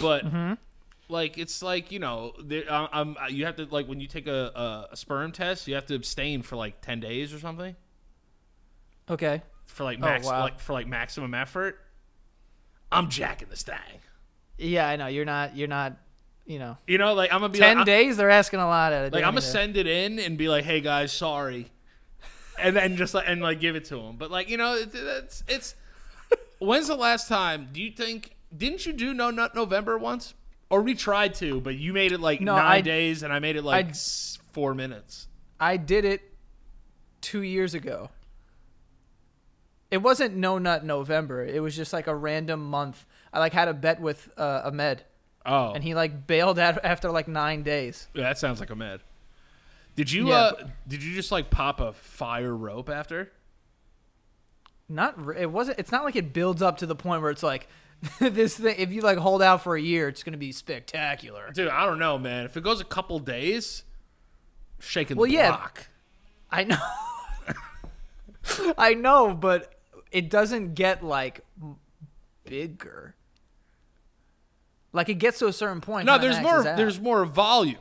but Mm-hmm. Like it's like you know, there, I'm. You have to like when you take a, a, a sperm test, you have to abstain for like ten days or something Okay. for like Oh, max wow. like for like maximum effort. I'm jacking this thing. Yeah, I know you're not. You're not. You know, You know, like I'm gonna be ten like, days. They're asking a lot of Like I'm gonna send it in and be like, "Hey guys, sorry," and then just like and like give it to them. But like you know, it's it's, it's *laughs* when's the last time? Do you think? Didn't you do No Nut November once? Or we tried to, but you made it like No, nine I- days, and I made it like I- four minutes. I did it two years ago. It wasn't No Nut November. It was just like a random month. I like had a bet with uh, Ahmed, Oh, and he like bailed out after like nine days. yeah, that sounds like Ahmed. Did you Yeah, uh did you just like pop a fire rope after? Not it wasn't. It's not like it builds up to the point where it's like *laughs* this thing. If you like hold out for a year, it's gonna be spectacular. Dude, I don't know, man. If it goes a couple days, shaking Well, the yeah. block. I know. *laughs* I know, but it doesn't get like bigger. Like it gets to a certain point. No, there's more. There's more volume.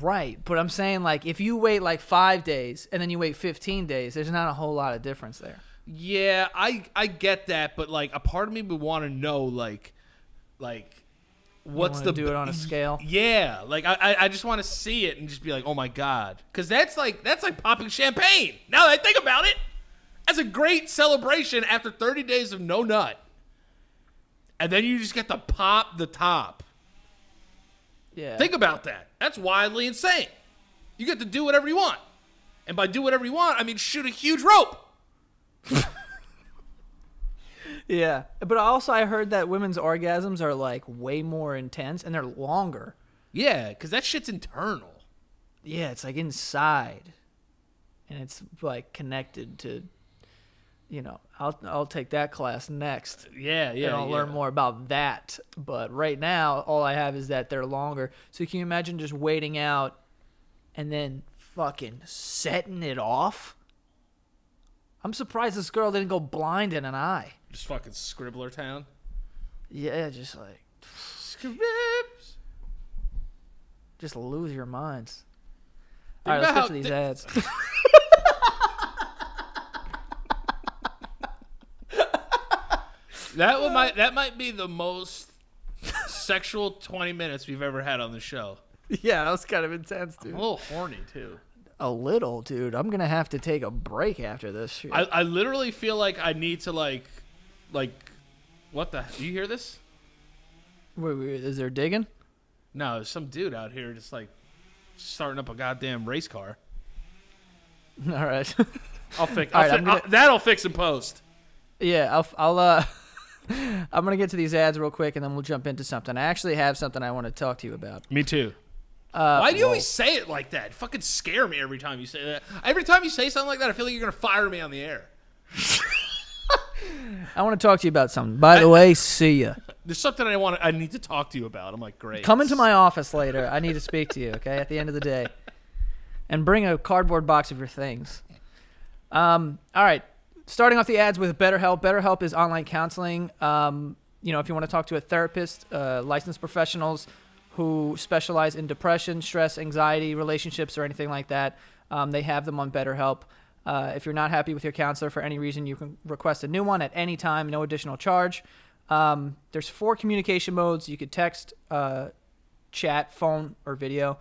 right, but I'm saying like if you wait like five days and then you wait 15 days, there's not a whole lot of difference there. Yeah, I I get that, but like a part of me would want to know like like what's the do it on a scale? Yeah, like I I- I just want to see it and just be like, oh my god, because that's like that's like popping champagne. Now that I think about it, that's a great celebration after 30 days of no nut, and then you just get to pop the top. Yeah. Think about that. That's wildly insane. You get to do whatever you want, and by do whatever you want, I mean shoot a huge rope. *laughs* yeah, but also I heard that women's orgasms are like way more intense and they're longer. Yeah, because that shit's internal. Yeah, it's like inside, and it's like connected to. You know, I'll I'll take that class next. Yeah, yeah. and I'll yeah. learn more about that. But right now, all I have is that they're longer. So can you imagine just waiting out and then fucking setting it off? I'm surprised this girl didn't go blind in an eye. Just fucking Scribbler Town. Yeah, just like Scribs. just lose your minds. Think All right, let's get to these ads. *laughs* That one might that might be the most sexual twenty minutes we've ever had on the show. *laughs* yeah, that was kind of intense, I'm a little horny too. A little, dude. I'm gonna have to take a break after this shit. I, I literally feel like I need to like like what the do you hear this? wait, wait, is there digging? No, there's some dude out here just like starting up a goddamn race car. *laughs* *laughs* All right. I'll fix I'll right, fi- gonna- I'll- that'll fix in post. Yeah, I'll, I'll uh, *laughs* I'm gonna get to these ads real quick, and then we'll jump into something. I actually have something I want to talk to you about. Me too. Uh, Why do you whoa. always say it like that? Fucking scare me every time you say that. Every time you say something like that, I feel like you're gonna fire me on the air. *laughs* I want to talk to you about something. By the way, see ya. There's something I want. To, I need to talk to you about. I'm like, great. Come into my office later. I need to speak to you. Okay, at the end of the day, and bring a cardboard box of your things. Um. All right. Starting off the ads with BetterHelp. BetterHelp is online counseling. Um. You know, if you want to talk to a therapist, uh, licensed professionals who specialize in depression, stress, anxiety, relationships, or anything like that, um, they have them on BetterHelp. Uh, if you're not happy with your counselor for any reason, you can request a new one at any time, no additional charge. Um, there's four communication modes. You could text, uh, chat, phone, or video,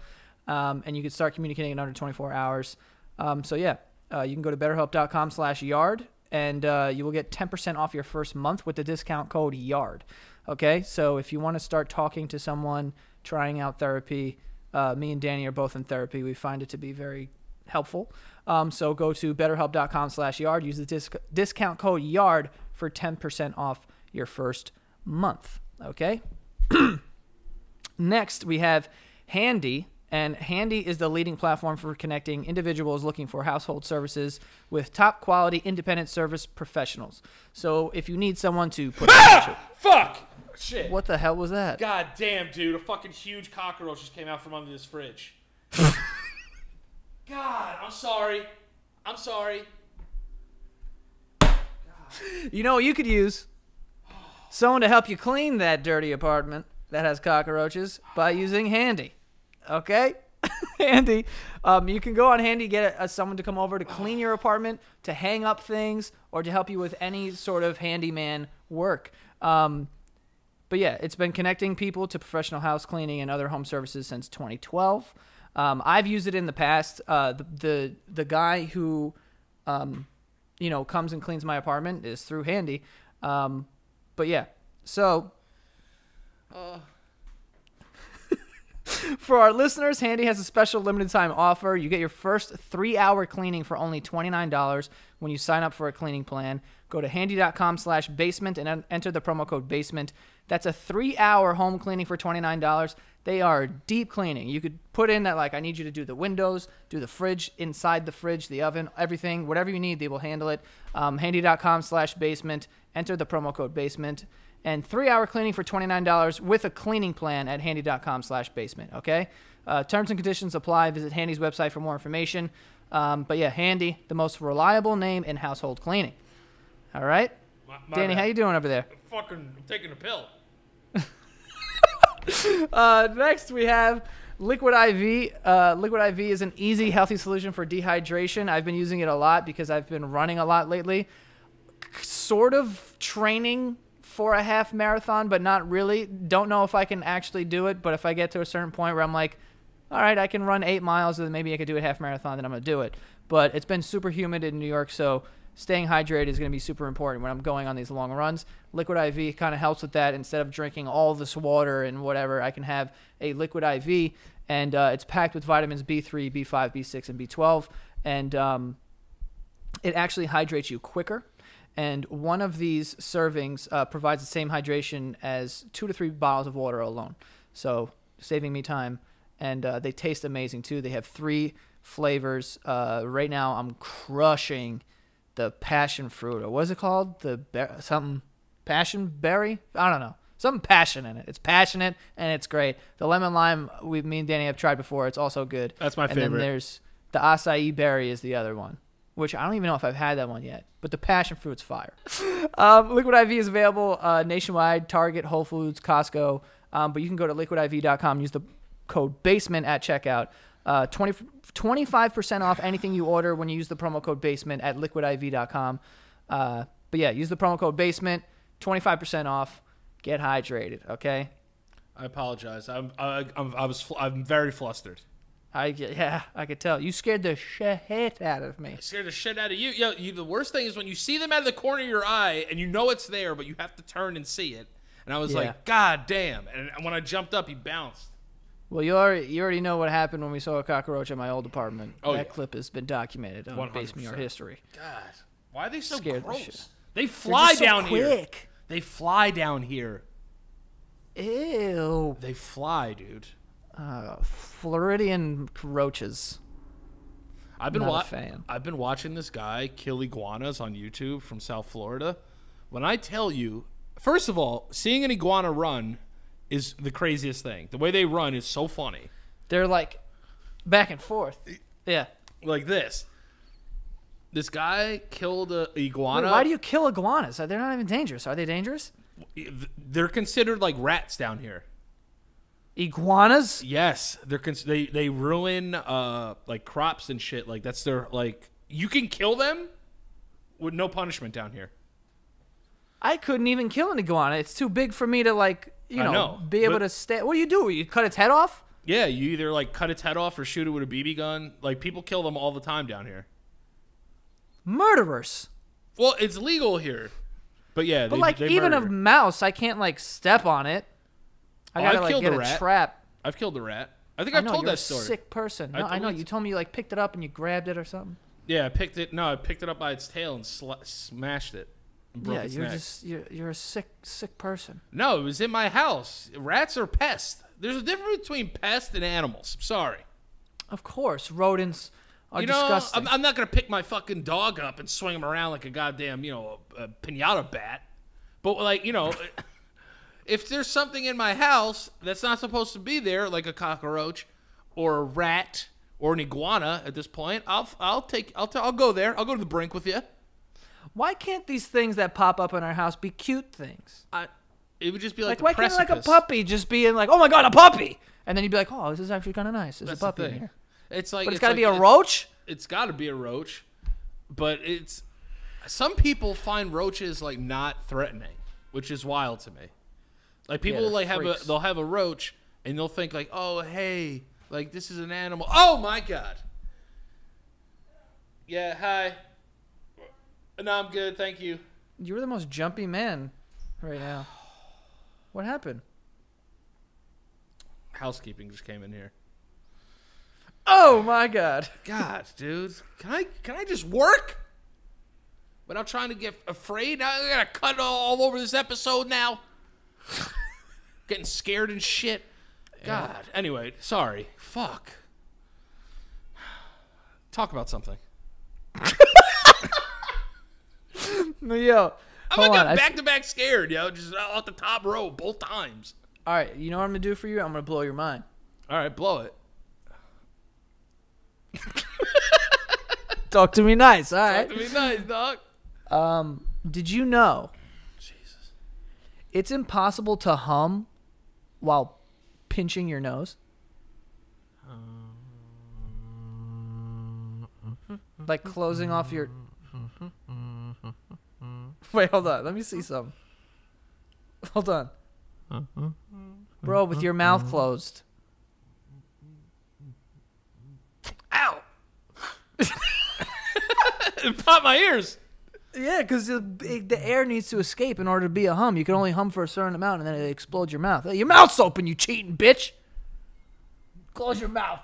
um, and you could start communicating in under 24 hours. Um, so yeah, uh, you can go to BetterHelp.com/yard, and uh, you will get 10% off your first month with the discount code YARD. Okay, so if you want to start talking to someone, trying out therapy, uh, me and Danny are both in therapy. We find it to be very helpful. Um, so go to betterhelp.com slash yard. Use the disc- discount code YARD for 10% off your first month. Okay. *clears throat* Next, we have Handy, And Handy is the leading platform for connecting individuals looking for household services with top quality independent service professionals. So if you need someone to put *laughs* Ah! Fuck! Shit. what the hell was that? God damn, dude. A fucking huge cockroach just came out from under this fridge. *laughs* God, I'm sorry. I'm sorry. You know what you could use? Someone to help you clean that dirty apartment that has cockroaches by using Handy. Okay? *laughs* Handy. Um, you can go on Handy, get a, someone to come over to clean your apartment, to hang up things, or to help you with any sort of handyman work. Um, but yeah, it's been connecting people to professional house cleaning and other home services since 2012. Um, I've used it in the past. Uh, the, the the guy who, um, you know, comes and cleans my apartment is through Handy. Um, but yeah, so for our listeners, Handy has a special limited time offer. You get your first three hour cleaning for only $29 when you sign up for a cleaning plan. Go to handy.com slash basement and enter the promo code basement. That's a three hour home cleaning for $29. They are deep cleaning. You could put in that, like, I need you to do the windows, do the fridge, inside the fridge, the oven, everything, whatever you need, they will handle it. Um, handy.com slash basement. Enter the promo code basement and three hour cleaning for $29 with a cleaning plan at handy.com slash basement okay? Uh, terms and conditions apply. Visit handy's website for more information. Um, but yeah handy the most reliable name in household cleaning. All right? My, my danny bad. how you doing over there? Fucking I'm taking a pill. *laughs* uh, next we have liquid iv uh, liquid iv is an easy healthy solution for dehydration. I've been using it a lot because i've been running a lot lately. Sort of training for a half marathon, but not really. Don't know if I can actually do it, but if I get to a certain point where I'm like, all right, I can run eight miles, and maybe I could do a half marathon, then I'm gonna do it. But it's been super humid in New York, so staying hydrated is gonna be super important when I'm going on these long runs. Liquid IV kind of helps with that. Instead of drinking all this water and whatever, I can have a liquid IV, and uh, it's packed with vitamins B3, B5, B6, and B12, and um, it actually hydrates you quicker. And one of these servings uh, provides the same hydration as two to three bottles of water alone. So saving me time. And uh, they taste amazing too. They have three flavors. Uh, right now, I'm crushing the passion fruit. Or what is it called? The ber- something passion berry? I don't know. Something passion in it. It's passionate and it's great. The lemon lime, we, me and Danny have tried before. It's also good. That's my and favorite. then there's the acai berry is the other one, which I don't even know if I've had that one yet. But the passion fruit's fire. *laughs* um, Liquid IV is available uh, nationwide, Target, Whole Foods, Costco. Um, but you can go to liquidiv.com, use the code basement at checkout. Uh, 20, 25% off anything you order when you use the promo code basement at liquidiv.com. Uh, but yeah, use the promo code basement, 25% off. Get hydrated, okay? I apologize. I'm I, I'm I was I'm very flustered. I yeah, I could tell. You scared the shit out of me. I scared the shit out of you. Yo, you. The worst thing is when you see them out of the corner of your eye and you know it's there, but you have to turn and see it. And I was Yeah. like, God damn! And when I jumped up, he bounced. Well, you already you already know what happened when we saw a cockroach in my old apartment. Oh, that yeah. clip has been documented on 100%. Basement Yard History. God, why are they so Scared the gross? shit. They fly so down here. They fly down here. Ew. They fly, dude. Uh, Floridian roaches. I've been wa- I've been watching this guy kill iguanas on YouTube from South Florida. When I tell you, first of all, seeing an iguana run is the craziest thing. The way they run is so funny. They're like back and forth. Yeah. Like this. This guy killed a iguana. Wait, why do you kill iguanas? They're not even dangerous. Are they dangerous? They're considered like rats down here. Iguanas? Yes, they're cons- they they ruin uh like crops and shit. Like that's their like you can kill them with no punishment down here. I couldn't even kill an iguana. It's too big for me to like, you know, know, be able to stay. What do you do? You cut its head off? Yeah, you either like cut its head off or shoot it with a BB gun. Like people kill them all the time down here. Murderers. Well, it's legal here, but yeah, But they, like they even a mouse, I can't like step on it. I gotta I've like killed get a a, rat. trap. I've killed a rat. I think I I've know, told you're that a story. sick person. I No, I told know. You told me you like picked it up and you grabbed it or something. Yeah, I picked it. No, I picked it up by its tail and sla- smashed it. broke yeah, its you're neck. just you're, you're a sick sick person. No, it was in my house. Rats are pests. There's a difference between pests and animals. I'm sorry. Of course, rodents are you know, disgusting. I'm, I'm not gonna pick my fucking dog up and swing him around like a goddamn, you know, a, a pinata bat. But like, you know, if there's something in my house that's not supposed to be there, like a cockroach or a rat or an iguana, at this point, I'll I'll take I'll t- I'll go there. I'll go to the brink with you. why can't these things that pop up in our house be cute things? I, it would just be like, Like, why can't like a puppy just be in like, oh my god, a puppy, and then you'd be like, oh, this is actually kind of nice. There's That's a puppy the in here. It's like But it's got to like- be a it's- roach. it's got to be a roach, but it's some people find roaches like not threatening, which is wild to me. Like people they're like have a they'll have a roach and they'll think like, "Oh, hey, like this is an animal." Oh my god. Yeah, hi. No, I'm good, thank you. You're the most jumpy man right now. What happened? Housekeeping just came in here. Oh my god. *laughs* God, dude, can I can I just work? Without trying to get afraid, I gotta cut all over this episode now. *laughs* Getting scared and shit. God. Anyway, sorry. Fuck. Talk about something. No, *laughs* Yo, I'm gonna. Get back to back scared, yo. Just off the top row both times. all right, you know what I'm gonna do for you? I'm gonna blow your mind. All right, blow it. *laughs* Talk to me nice. All right. Talk to me nice, dog. Um, did you know. It's impossible to hum while pinching your nose? Like closing off your. *laughs* Wait, hold on. Let me see some. Hold on. Bro, with your mouth closed. Ow! *laughs* it popped my ears. Yeah, because the, the air needs to escape in order to be a hum. You can only hum for a certain amount and then it explodes your mouth. Your mouth's open, you cheating bitch. Close your mouth.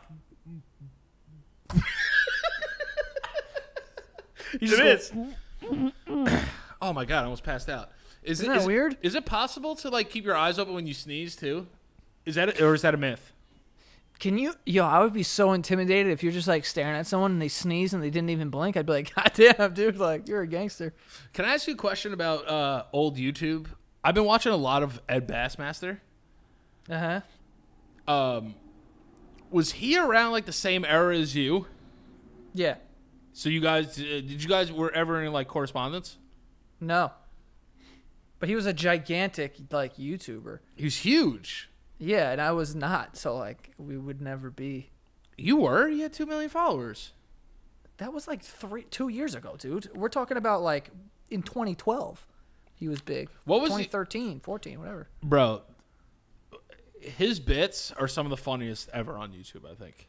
*laughs* You just It go- *coughs* oh my god, I almost passed out. Is Isn't it that is- weird? Is it possible to like keep your eyes open when you sneeze too? Is that or is that a myth? Can you? Yo, I would be so intimidated if you're just like staring at someone and they sneeze and they didn't even blink. I'd be like, *laughs* God damn, dude, like you're a gangster. Can I ask you a question about uh, old YouTube? I've been watching a lot of Ed Bassmaster. Uh huh. Um, was he around like the same era as you? Yeah. So you guys uh, did you guys were ever in like correspondence? No. But he was a gigantic like YouTuber. He was huge. Yeah, and I was not. So like we would never be. You were. You had two million followers. That was like three, two years ago, dude. We're talking about like in 2012. He was big. What was he- 2013, 14, whatever. Bro, his bits are some of the funniest ever on YouTube. I think.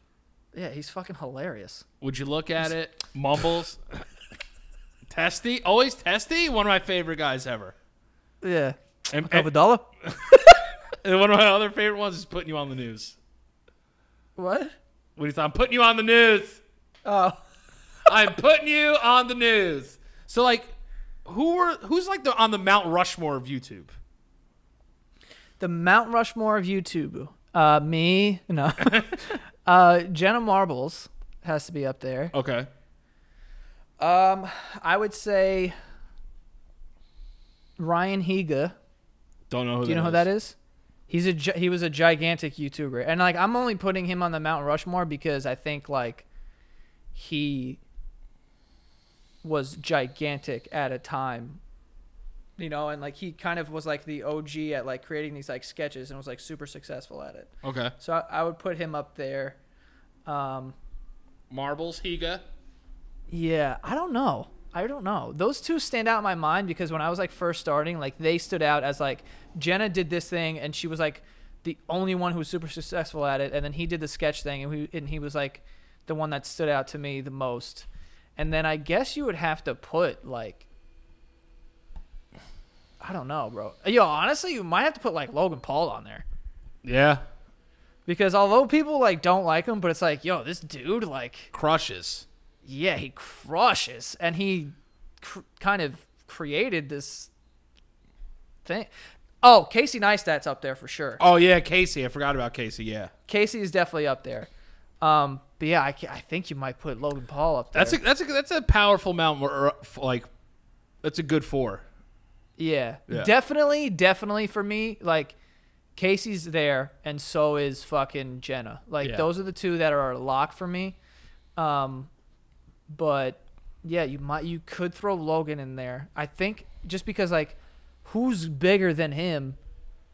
Yeah, he's fucking hilarious. Would you look at it? Mumbles. *laughs* testy, always testy. One of my favorite guys ever. Yeah. And, and? *laughs* and one of my other favorite ones is putting you on the news. What? What do you thought? I'm putting you on the news. Oh. *laughs* I'm putting you on the news. So like, who were who's like the on the Mount Rushmore of YouTube? The Mount Rushmore of YouTube. Uh, me, no. *laughs* *laughs* uh, Jenna Marbles has to be up there. Okay. Um, I would say Ryan Higa. Don't know who Do you know who that is? He's a he was a gigantic YouTuber, and like I'm only putting him on the Mount Rushmore because I think like he was gigantic at a time, you know, and like he kind of was like the OG at like creating these like sketches and was like super successful at it. Okay. So I, I would put him up there. Um, Marbles, Higa. Yeah, I don't know. I don't know. Those two stand out in my mind because when I was like first starting, like they stood out as like Jenna did this thing and she was like the only one who was super successful at it, and then he did the sketch thing and he and he was like the one that stood out to me the most. And then I guess you would have to put like I don't know, bro. Yo, honestly, you might have to put like Logan Paul on there. Yeah. Because although people like don't like him, but it's like, yo, this dude like Crushes. Yeah, he crushes, and he cr- kind of created this thing. Oh, Casey Neistat's up there for sure. Oh yeah, Casey. I forgot about Casey. Yeah, Casey is definitely up there. Um, but yeah, I, I think you might put Logan Paul up there. that's a that's a that's a powerful mountain. Uh, like, that's a good four. yeah, Yeah. definitely, definitely for me. Like Casey's there, and so is fucking Jenna. Like Yeah. those are the two that are a lock for me. Um, but yeah, you might you could throw Logan in there. I think just because like who's bigger than him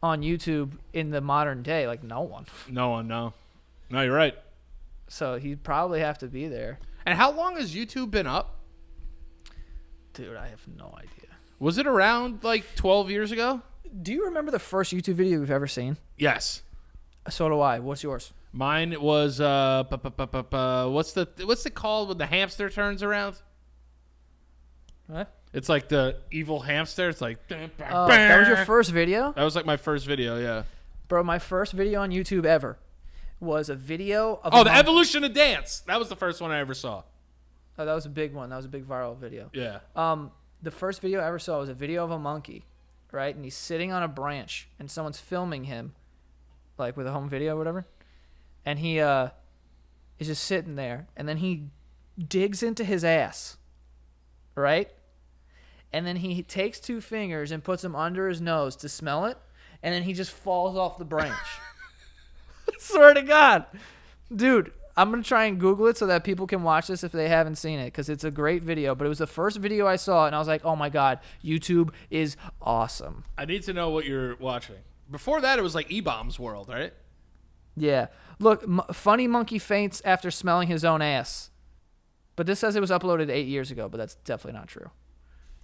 on YouTube in the modern day? Like no one. No one, no, no. You're right. So he'd probably have to be there. And how long has YouTube been up? Dude, I have no idea. Was it around like 12 years ago? Do you remember the first YouTube video we've ever seen? Yes. So do I. What's yours? Mine was uh, bu- bu- bu- what's the what's it called when the hamster turns around? What? It's like the evil hamster. It's like Oh, that was your first video? That was like my first video. Yeah. Bro, my first video on YouTube ever was a video of Oh, the evolution of dance. That was the first one I ever saw. Oh, that was a big one. That was a big viral video. Yeah. Um, the first video I ever saw was a video of a monkey, right? And he's sitting on a branch, and someone's filming him, like with a home video or whatever. And he uh, is just sitting there, and then he digs into his ass, right? And then he takes two fingers and puts them under his nose to smell it, and then he just falls off the branch. *laughs* Swear to God, dude. I'm gonna try and Google it so that people can watch this if they haven't seen it, because it's a great video. But it was the first video I saw, and I was like, "Oh my God, YouTube is awesome." I need to know what you're watching. Before that, it was like E Bombs World, right? Yeah. Look, m- funny monkey faints after smelling his own ass. But this says it was uploaded eight years ago, but that's definitely not true.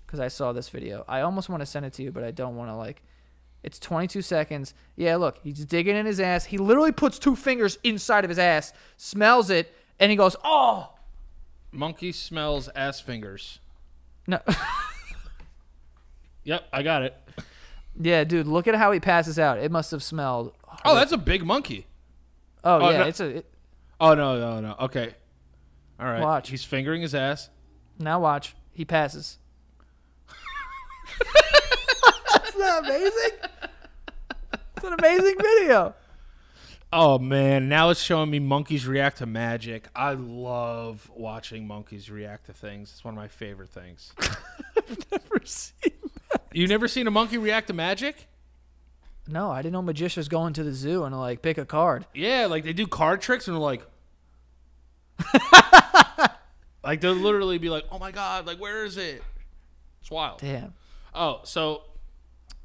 Because I saw this video. I almost want to send it to you, but I don't want to, like. It's 22 seconds. Yeah, look, he's digging in his ass. He literally puts two fingers inside of his ass, smells it, and he goes, oh! Monkey smells ass fingers. No. Yep, I got it. *laughs* yeah, dude, look at how he passes out. It must have smelled. Oh, that's a big monkey. Oh, Oh, yeah, no. it's a. It, Oh no, no, no. Okay. All right. Watch. He's fingering his ass. now watch. He passes. Isn't that amazing? It's an amazing video. Oh man, now it's showing me monkeys react to magic. I love watching monkeys react to things. It's one of my favorite things. *laughs* I've Never seen. You never seen a monkey react to magic? No, I didn't know magicians go into the zoo and like pick a card. Yeah, like they do card tricks and they're like *laughs* Like they'll literally be like, "Oh my god, like where is it?" It's wild. Damn. Oh, so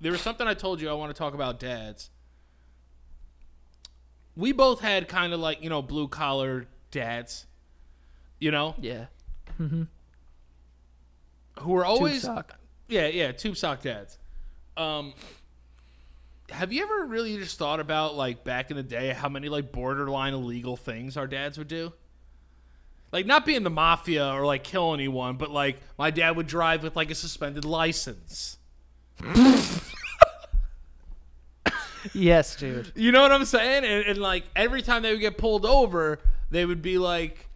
there was something I told you I want to talk about dads. We both had kind of like, you know, blue collar dads. You know, Yeah. Mm-hmm. Who were always sock. Yeah, yeah, tube sock dads. Um have you ever really just thought about like back in the day how many like borderline illegal things our dads would do? Like not being the mafia or like kill anyone, but like my dad would drive with like a suspended license. Yes, dude. You know what I'm saying? And, and like every time they would get pulled over, they would be like,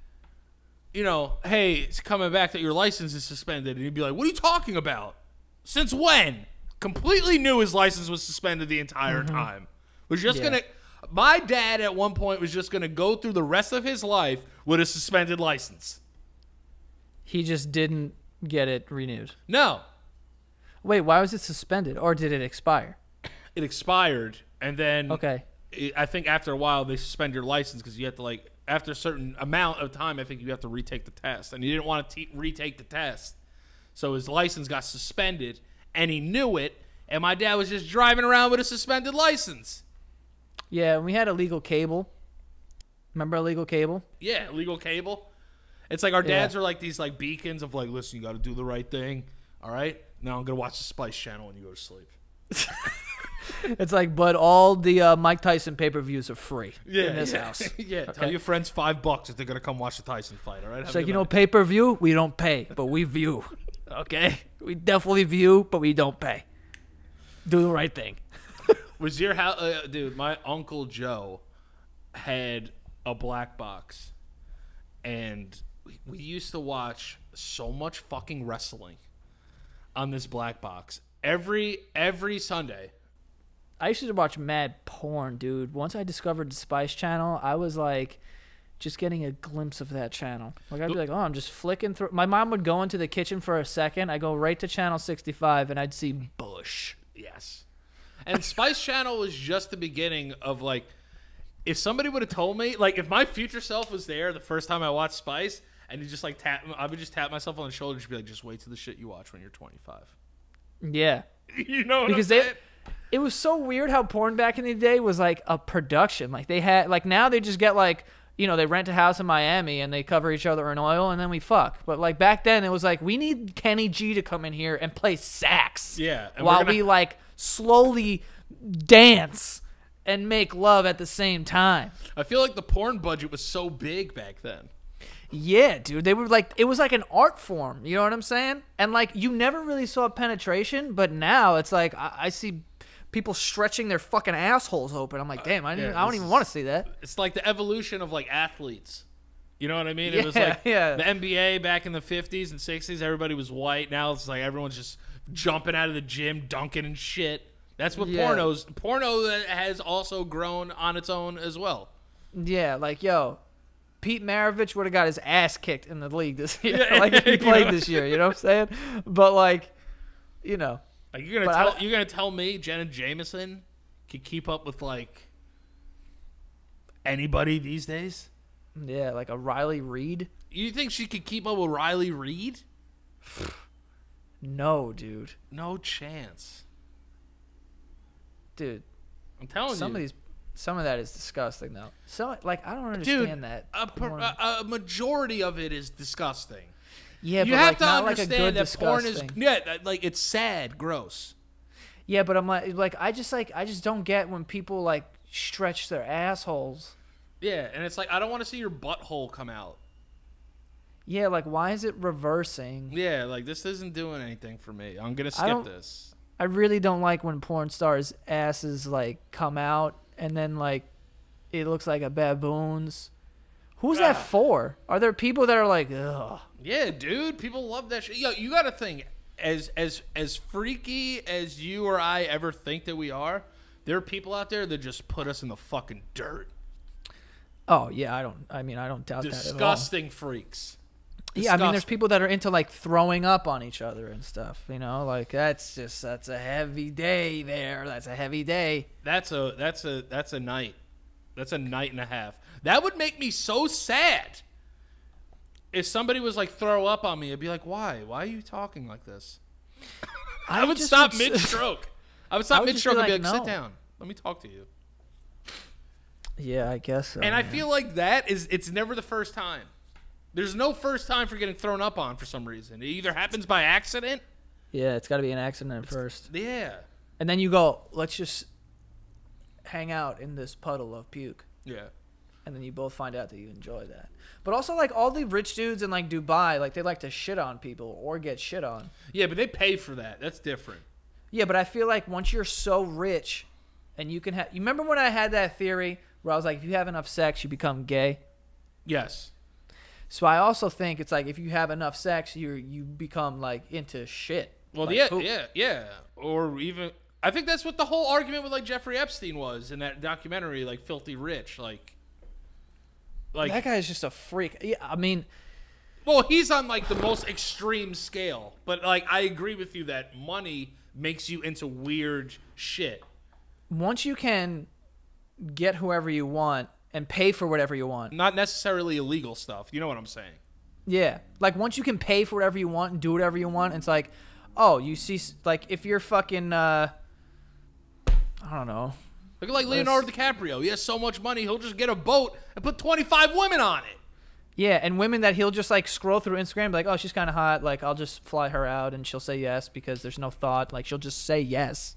you know, hey, it's coming back that your license is suspended. And he'd be like, what are you talking about? Since when? Completely knew his license was suspended the entire mm-hmm. time. Was just Yeah. gonna. My dad at one point was just gonna go through the rest of his life with a suspended license. He just didn't get it renewed. No, Wait, why was it suspended or did it expire? *coughs* it expired, and then Okay. I think after a while they suspend your license because you have to like after a certain amount of time I think you have to retake the test and he didn't want to retake the test so his license got suspended and he knew it and my dad was just driving around with a suspended license Yeah, and we had illegal cable. Remember illegal cable? yeah legal cable it's like our Yeah. dads are like these like beacons of like listen you got to do the right thing all right now I'm gonna watch the Spice Channel when you go to sleep *laughs* It's like, but all the uh, Mike Tyson pay per views are free yeah, in this yeah. house. *laughs* yeah tell your friends five bucks if they're gonna come watch the Tyson fight all right It's a like, you know, pay per view, we don't pay, but we view. *laughs* Okay? We definitely view, but we don't pay. Do the right thing. *laughs* Was your house, uh, dude? My uncle Joe had a black box, and we, we used to watch so much fucking wrestling. on this black box every every Sunday. I used to watch mad porn, dude. Once I discovered the Spice Channel, I was like just getting a glimpse of that channel. Like I'd be like, "Oh, I'm just flicking through." My mom would go into the kitchen for a second. I go right to channel 65 and I'd see Bush. Yes. And Spice Channel was just the beginning of like if somebody would have told me, like if my future self was there the first time I watched Spice and you just like tap I would just tap myself on the shoulder and just be like, just wait till the shit you watch when you're twenty five. Yeah. *laughs* you know what Because I'm they saying? it was so weird how porn back in the day was like a production. Like they had like now they just get like you know, they rent a house in Miami and they cover each other in oil and then we fuck. But like back then it was like we need Kenny G to come in here and play sax. Yeah, and While gonna- we like slowly dance and make love at the same time. I feel like the porn budget was so big back then. Yeah, dude. They were like it was like an art form. You know what I'm saying? And like you never really saw penetration, but now it's like I, I see people stretching their fucking assholes open. I'm like, uh, damn, I, didn't, yeah, I don't even want to see that. It's like the evolution of like athletes. You know what I mean? It was like *laughs* yeah. the NBA back in the 50s and 60s, everybody was white. Now it's like everyone's just jumping out of the gym, dunking and shit. That's what Yeah. pornos porno has also grown on its own as well. Yeah, like yo, Pete Maravich would have got his ass kicked in the league this *laughs* year. Yeah, like if he *laughs* played this year. You know what I'm saying? But like, you know, Like you're gonna But tell don't- you're gonna tell me Jenna Jameson can keep up with like anybody these days? yeah, like a Riley Reid. You think she could keep up with Riley Reid? No, dude, No chance. dude. I'm telling Some you. of these, some of that is disgusting though. So like, I don't understand Dude, that. a, per, a, a majority of it is disgusting. Yeah, you but have like, to not like a good understand that porn is yeah, like it's sad, gross. Yeah, but I'm like, like I just like I just don't get when people like stretch their assholes. Yeah, and it's like I don't want to see your butthole come out. Yeah, like why is it reversing? Yeah, like this isn't doing anything for me. I'm gonna skip don't- this. I really don't like when porn stars' asses like come out and then like it looks like a baboon's. Who's that for? Are there people that are like, ugh? Yeah, dude, people love that shit. Yo, you got to think as as as freaky as you or I ever think that we are. There are people out there that just put us in the fucking dirt. Oh yeah, I don't. I mean, I don't doubt that Disgusting freaks. all. Yeah, I mean, there's people that are into like throwing up on each other and stuff. You know, like that's just that's a heavy day there. That's a heavy day. That's a that's a that's a night. That's a night and a half. That would make me so sad. If somebody was like throw up on me, I'd be like, "Why? Why are you talking like this?" I would stop mid stroke. I would stop would mid stroke and be like, like, "Sit down. Let me talk to you." Yeah, I guess so. And I feel like that is it's never the first time. There's no first time for getting thrown up on for some reason. It either happens by accident. yeah, it's got to be an accident first, Yeah. and then you go, let's just hang out in this puddle of puke. Yeah. and then you both find out that you enjoy that. But also, like all the rich dudes in like Dubai, like they like to shit on people or get shit on. Yeah, but they pay for that. That's different. Yeah, but I feel like once you're so rich, and you can have. You remember when I had that theory where I was like, if you have enough sex, you become gay. Yes. So I also think it's like if you have enough sex, you you become like into shit. Well, Like, yeah, poop. yeah, yeah. Or even I think that's what the whole argument with like Jeffrey Epstein was in that documentary, like Filthy Rich, like like that guy is just a freak. Yeah, I mean, well, he's on like the most extreme scale, but like I agree with you that money makes you into weird shit. once you can get whoever you want and pay for whatever you want. Not necessarily illegal stuff. You know what I'm saying? Yeah. Like once you can pay for whatever you want and do whatever you want, it's like, oh, you see, like if you're fucking, uh, I don't know. Look at like Leonardo DiCaprio. He has so much money, he'll just get a boat and put 25 women on it. Yeah, and women that he'll just like scroll through Instagram, be like, oh, she's kind of hot. Like I'll just fly her out, and she'll say yes because there's no thought. Like she'll just say yes,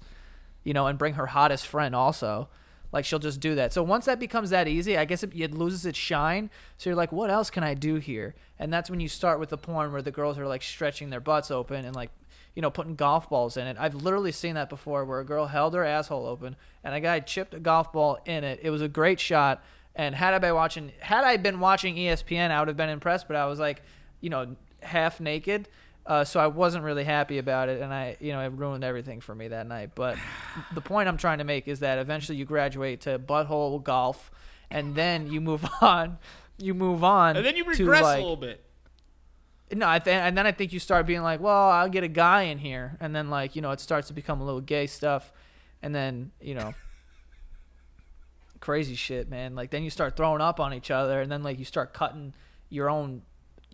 you know, and bring her hottest friend also. Like she'll just do that. So once that becomes that easy, I guess it, it loses its shine. So you're like, what else can I do here? And that's when you start with the porn where the girls are like stretching their butts open and like, you know, putting golf balls in it. I've literally seen that before where a girl held her asshole open and a guy chipped a golf ball in it. It was a great shot. And had I been watching, had I been watching ESPN, I would have been impressed. But I was like, you know, half naked. Uh, so I wasn't really happy about it, and I, you know, it ruined everything for me that night. But *sighs* the point I'm trying to make is that eventually you graduate to butthole golf, and then you move *laughs* on. You move on, And then you to, regress like- a little bit. No, I th- and then I think you start being like, well, I'll get a guy in here, and then like you know it starts to become a little gay stuff, and then you know, *laughs* crazy shit, man. Like then you start throwing up on each other, and then like you start cutting your own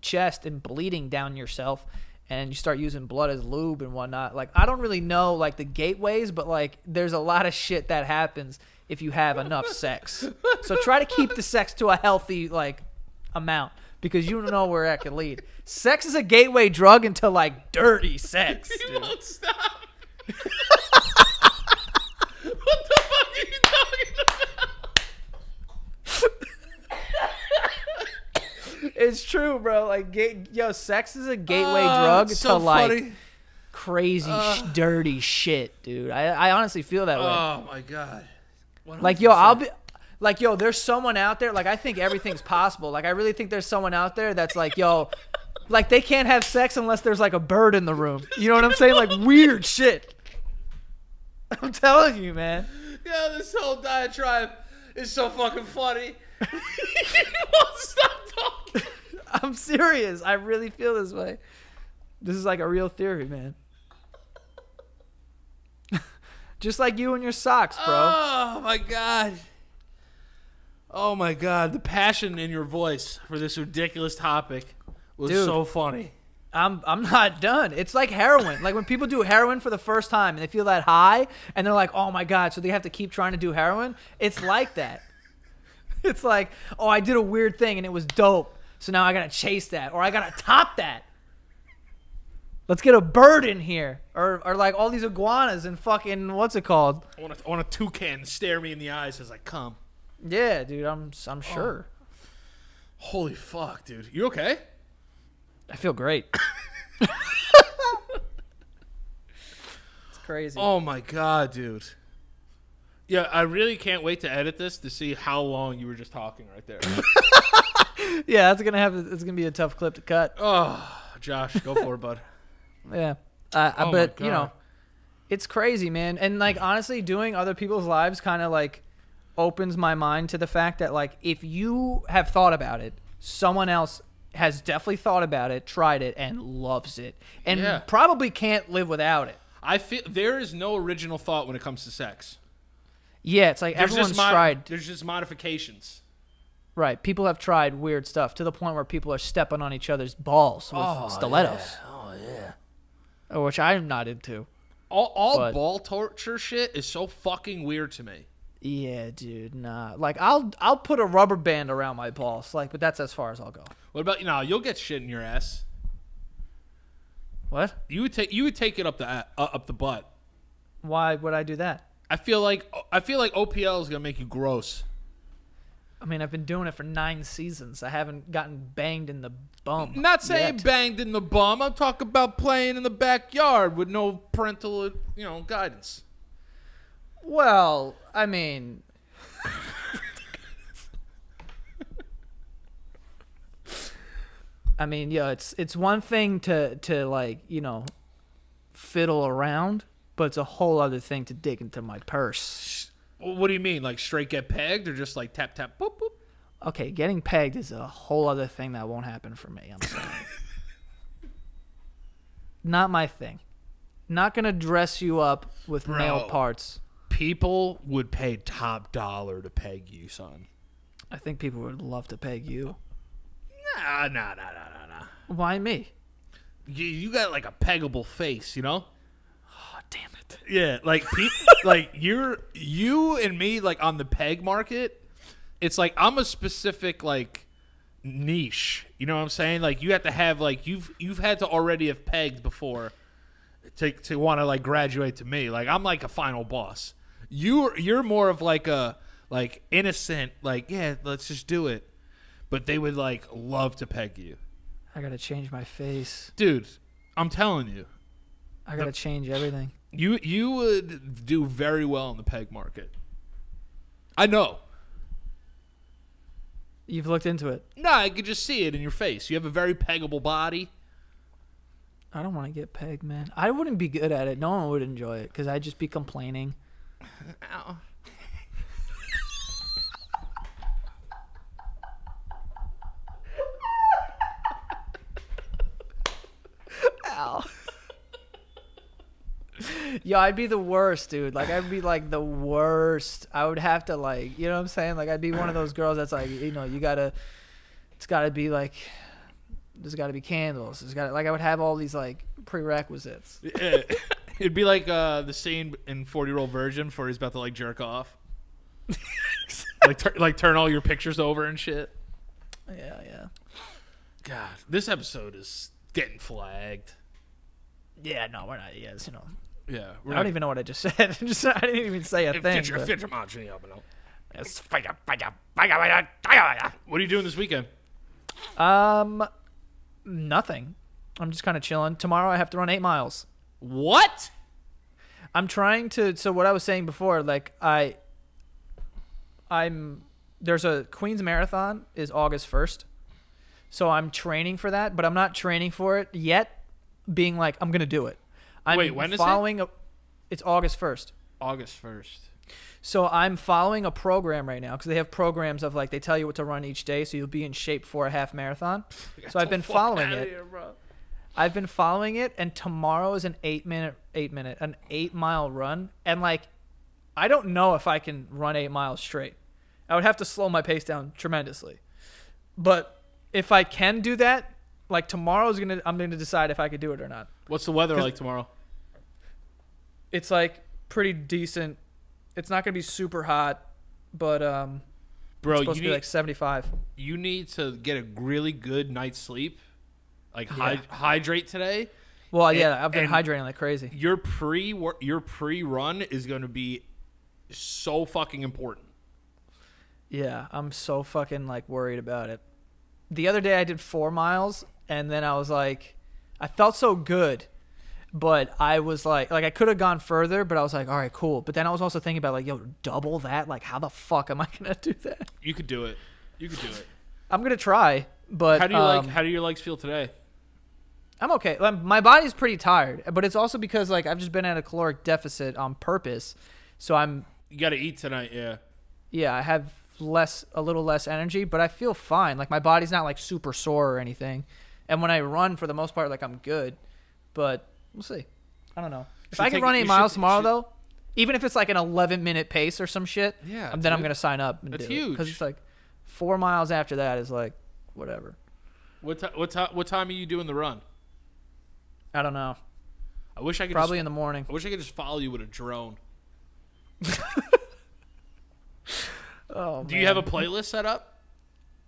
chest and bleeding down yourself, and you start using blood as lube and whatnot. Like I don't really know like the gateways, but like there's a lot of shit that happens if you have enough sex. *laughs* So try to keep the sex to a healthy like amount because you don't know where that could lead. Sex is a gateway drug into like dirty sex. *laughs* You dude. won't stop. *laughs* what the fuck are you talking about? It's true, bro. Like, yo, sex is a gateway Oh, drug to so like funny. crazy, uh. sh- dirty shit, dude. I, I honestly feel that way. Oh my god. Like, yo, I'll be. Like, yo, there's someone out there. Like, I think everything's possible. Like, I really think there's someone out there that's like, yo, like they can't have sex unless there's like a bird in the room. You know what I'm saying? Like weird shit. I'm telling you, man. Yeah, this whole diatribe is so fucking funny. *laughs* won't stop talking. I'm serious. I really feel this way. This is like a real theory, man. *laughs* Just like you and your socks, bro. Oh my god. Oh my god, the passion in your voice for this ridiculous topic was Dude. so funny. I'm I'm not done. It's like heroin. Like when people do heroin for the first time and they feel that high and they're like, "Oh my god," so they have to keep trying to do heroin. It's like that. *laughs* It's like, "Oh, I did a weird thing and it was dope. So now I got to chase that or I got to top that." Let's get a bird in here or or like all these iguanas and fucking what's it called? I want, a, I want a toucan to stare me in the eyes as I come. Yeah, dude, I'm I'm sure. Holy fuck, dude. You okay? I feel great. *laughs* it's crazy. Oh my god, dude. Yeah, I really can't wait to edit this to see how long you were just talking right there. *laughs* Yeah, that's gonna have it's gonna be a tough clip to cut. oh, Josh, go for it, bud. *laughs* Yeah, uh, Oh but you know, it's crazy, man. And like honestly, doing other people's lives kind of like opens my mind to the fact that like if you have thought about it, someone else has definitely thought about it, tried it, and loves it, and Yeah. probably can't live without it. I feel there is no original thought when it comes to sex. Yeah, it's like There's everyone's mod- tried. There's just modifications. Right, people have tried weird stuff to the point where people are stepping on each other's balls with stilettos, Oh yeah. uh, which I'm not into. All, all ball torture shit is so fucking weird to me. Yeah, dude, nah. Like I'll I'll put a rubber band around my balls, like, but that's as far as I'll go. What about you know? You'll get shit in your ass. What? You would take you would take it up the uh, up the butt. Why would I do that? I feel like I feel like OPL is gonna make you gross. I mean, I've been doing it for nine seasons. I haven't gotten banged in the bum. Not saying yet. banged in the bum. I'm talking about playing in the backyard with no parental, you know, guidance. Well, I mean, I mean, yeah, it's it's one thing to to like you know fiddle around, but it's a whole other thing to dig into my purse. What do you mean? Like straight get pegged or just like tap tap boop boop? Okay, getting pegged is a whole other thing that won't happen for me. I'm sorry. *laughs* Not my thing. Not gonna dress you up with male parts. People would pay top dollar to peg you, son. I think people would love to peg you. Nah, nah, nah, nah, nah, nah. Why me? You, you got like a peggable face, you know? Oh, damn it. Yeah, like people, *laughs* like you're you and me, like on the peg market. It's like I'm a specific like niche. You know what I'm saying? Like you have to have like you've you've had to already have pegged before to to want to like graduate to me. Like I'm like a final boss. You're you're more of like a like innocent. Like yeah, let's just do it. But they would like love to peg you, I gotta change my face. dude. I'm telling you. I gotta change everything. You you would do very well in the peg market. I know. You've looked into it. No, I could just see it in your face. You have a very peggable body. I don't want to get pegged, man. I wouldn't be good at it. No one would enjoy it because I'd just be complaining. Ow. Ow. Yo, I'd be the worst, dude. Like, I'd be like the worst. I would have to, like, you know what I'm saying? Like, I'd be one of those girls that's like, you know, you gotta, it's gotta be like, there's gotta be candles. There's gotta, like, I would have all these, like, prerequisites. Yeah. *laughs* It'd be like uh, the scene in Forty Year Old Virgin before he's about to like jerk off. *laughs* like, tur- like turn all your pictures over and shit. Yeah, yeah. God, this episode is getting flagged. Yeah, no, we're not. Yes, you know. Yeah, I don't even know what I just *laughs* said. just, I didn't even say a thing. but- What are you doing this weekend? Um, nothing. I'm just kind of chilling. Tomorrow I have to run eight miles. What? I'm trying to. So what I was saying before, like I, I'm there's a Queens Marathon is August first, so I'm training for that, but I'm not training for it yet. Being like I'm gonna do it. I'm Wait, when is it? following A, it's August first. August first. So I'm following a program right now because they have programs of like they tell you what to run each day, so you'll be in shape for a half marathon. *laughs* So I've been following it. I've been following it, and tomorrow is an eight minute, eight minute, an eight mile run, and like, I don't know if I can run eight miles straight. I would have to slow my pace down tremendously, but if I can do that, like tomorrow's gonna, I'm gonna decide if I could do it or not. What's the weather like tomorrow? It's like pretty decent. It's not gonna be super hot, but um, Bro, it's you supposed to need, be like 75. you need to get a really good night's sleep. Like Yeah. hy- hydrate today. Well, And- yeah, I've been hydrating like crazy. Your pre your pre run is going to be so fucking important. Yeah, I'm so fucking like worried about it. The other day I did four miles and then I was like, I felt so good, but I was like, like I could have gone further, but I was like, all right, cool. But then I was also thinking about like, yo, double that. Like, how the fuck am I *laughs* gonna do that? You could do it. You could do it. I'm gonna try, but How do you um, like? How do your legs feel today? I'm okay. My body's pretty tired, but it's also because like I've just been at a caloric deficit on purpose, so I'm You got to eat tonight. Yeah. yeah, I have less, a little less energy, but I feel fine. Like my body's not like super sore or anything. And when I run, for the most part, like I'm good. But we'll see. I don't know. If should I can take- run eight miles you tomorrow, should- though, even if it's like an 11 minute pace or some shit, Yeah, um, then I'm gonna sign up. And That's Because huge. it's like four miles after that is like whatever. What ti what ti what time are you doing the run? I don't know. I wish I could Probably Just, in the morning. I wish I could just follow you with a drone. *laughs* Oh, Do you have a playlist set up?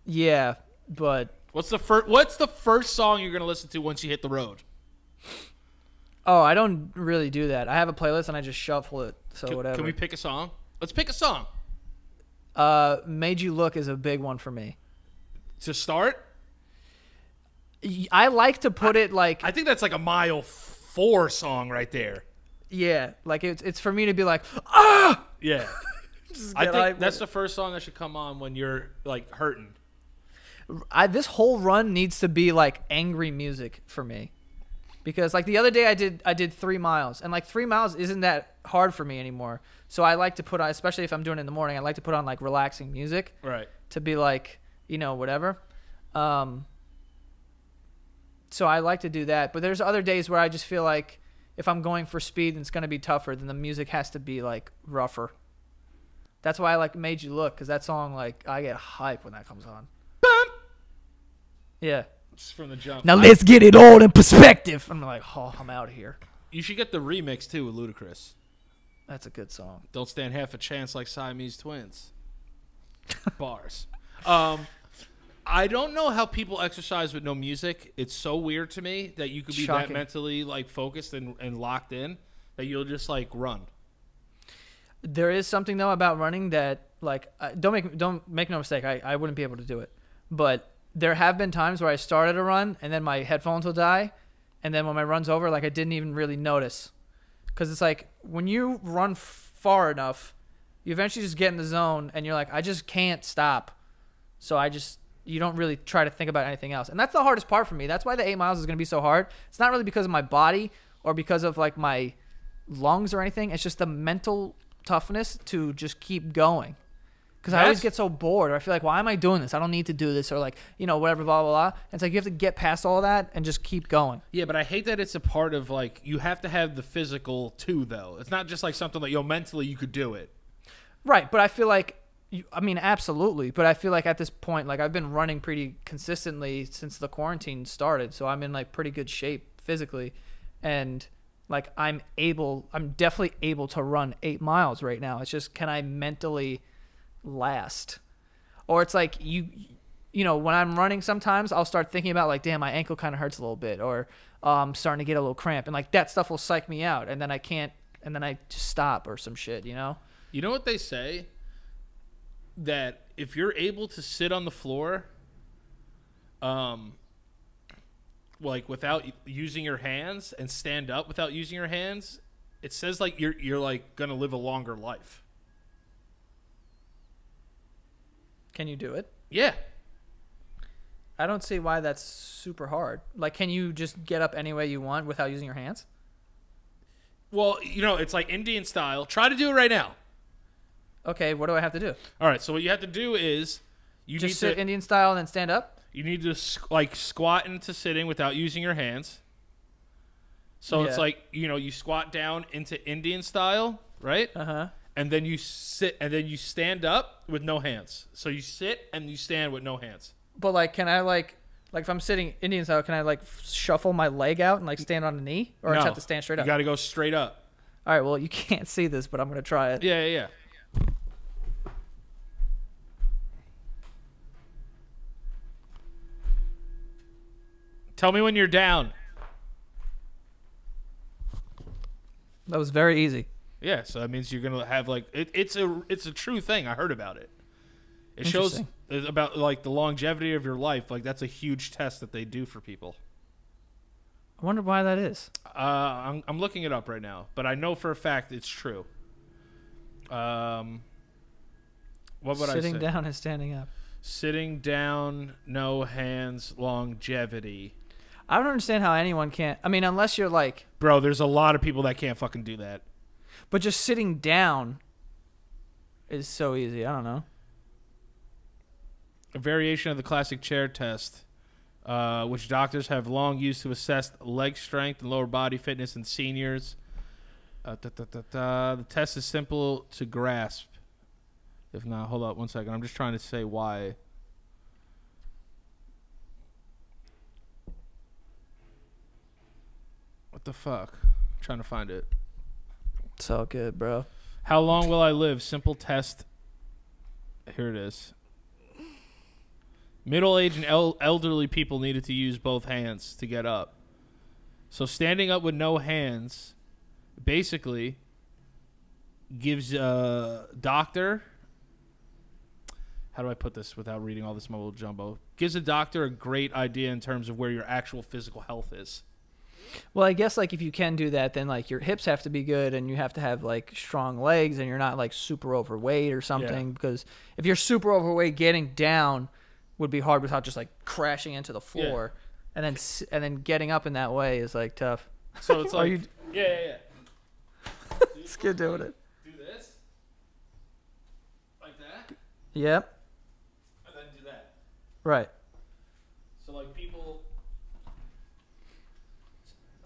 Yeah, but What's the first? What's the first song you're gonna listen to once you hit the road? oh, I don't really do that. I have a playlist and I just shuffle it. So Can, whatever. can we pick a song? Let's pick a song uh, made you look is a big one for me. to start. I like to put it like I think that's like a mile four song right there. Yeah, like it's it's for me to be like, ah. Yeah. *laughs* I think that's with the first song that should come on when you're like hurting. I, this whole run needs to be like angry music for me, because like the other day I did I did three miles and like three miles isn't that hard for me anymore. So I like to put on, especially if I'm doing it in the morning, I like to put on like relaxing music Right. to be like you know whatever. Um. So I like to do that, but there's other days where I just feel like if I'm going for speed and it's gonna be tougher, then the music has to be like rougher. That's why I like "Made You Look" because that song like I get hype when that comes on. Yeah. Just from the jump. Now I- let's get it all in perspective. I'm like, oh, I'm out of here. you should get the remix too with Ludacris. That's a good song. Don't stand half a chance like Siamese twins. *laughs* Bars. Um, I don't know how people exercise with no music. It's so weird to me that you could be that mentally like focused and, and locked in that you'll just like run. There is something though about running that like uh, don't make don't make no mistake. I, I wouldn't be able to do it, but there have been times where I started a run and then my headphones will die, and then when my run's over, like I didn't even really notice, because it's like when you run far enough, you eventually just get in the zone and you're like, I just can't stop, so I just you don't really try to think about anything else. And that's the hardest part for me. That's why the eight miles is going to be so hard. It's not really because of my body or because of like my lungs or anything. It's just the mental toughness to just keep going. Because I always get so bored, or I feel like, why am I doing this? I don't need to do this, or like, you know, whatever, blah, blah, blah. And it's like you have to get past all that and just keep going. Yeah, but I hate that it's a part of like you have to have the physical too, though. It's not just like something that yo mentally you could do it. Right, but I feel like I mean absolutely, but I feel like at this point like I've been running pretty consistently since the quarantine started, so I'm in like pretty good shape physically and like I'm able I'm definitely able to run 8 miles right now. It's just can I mentally last? Or it's like you you know, when I'm running sometimes I'll start thinking about like damn my ankle kind of hurts a little bit or I'm starting to get a little cramp and like that stuff will psych me out and then I can't and then I just stop or some shit, you know? You know what they say? That if you're able to sit on the floor, um, like without using your hands and stand up without using your hands, it says like you're you're like gonna live a longer life. Can you do it? Yeah. I don't see why that's super hard. Like, can you just get up any way you want without using your hands? Well, you know, it's like Indian style. Try to do it right now. Okay, what do I have to do? All right. So what you have to do is you Just need sit to Indian style and then stand up? you need to like squat into sitting without using your hands. So it's like you know you squat down into Indian style, right? Uh huh. And then you sit and then you stand up with no hands. So you sit and you stand with no hands. But like, can I like, like if I'm sitting Indian style, can I like shuffle my leg out and like stand on a knee, or I just have to stand straight up? You got to go straight up. All right. Well, you *laughs* can't see this, but I'm gonna try it. Yeah, yeah, yeah. Tell me when you're down. That was very easy. Yeah, so that means you're gonna have like it, it's a it's a true thing. I heard about it. It shows about like the longevity of your life. Like that's a huge test that they do for people. I wonder why that is. Uh, I'm I'm looking it up right now, but I know for a fact it's true. Um, what would Sitting I say? down and standing up. Sitting down, no hands, longevity. I don't understand how anyone can't. I mean, unless you're like, Bro, there's a lot of people that can't fucking do that. but just sitting down is so easy. I don't know. a variation of the classic chair test, uh, which doctors have long used to assess leg strength and lower body fitness in seniors. Uh, da, da, da. The test is simple to grasp. If not, hold up one second. I'm just trying to say why. The fuck? I'm trying to find it. It's all good, bro. How long will I live? Simple test. Here it is. Middle aged and el- elderly people needed to use both hands to get up. So standing up with no hands basically gives a doctor. How do I put this without reading all this mumbo jumbo? Gives a doctor a great idea in terms of where your actual physical health is. Well, I guess like if you can do that, then like your hips have to be good, and you have to have like strong legs, and you're not like super overweight or something. Because if you're super overweight, getting down would be hard without just like crashing into the floor, and then and then getting up in that way is like tough. So it's *laughs* like, you- yeah, yeah, yeah. *laughs* It's good doing it. Do this, like that, Yep. and then do that. Right. So like people,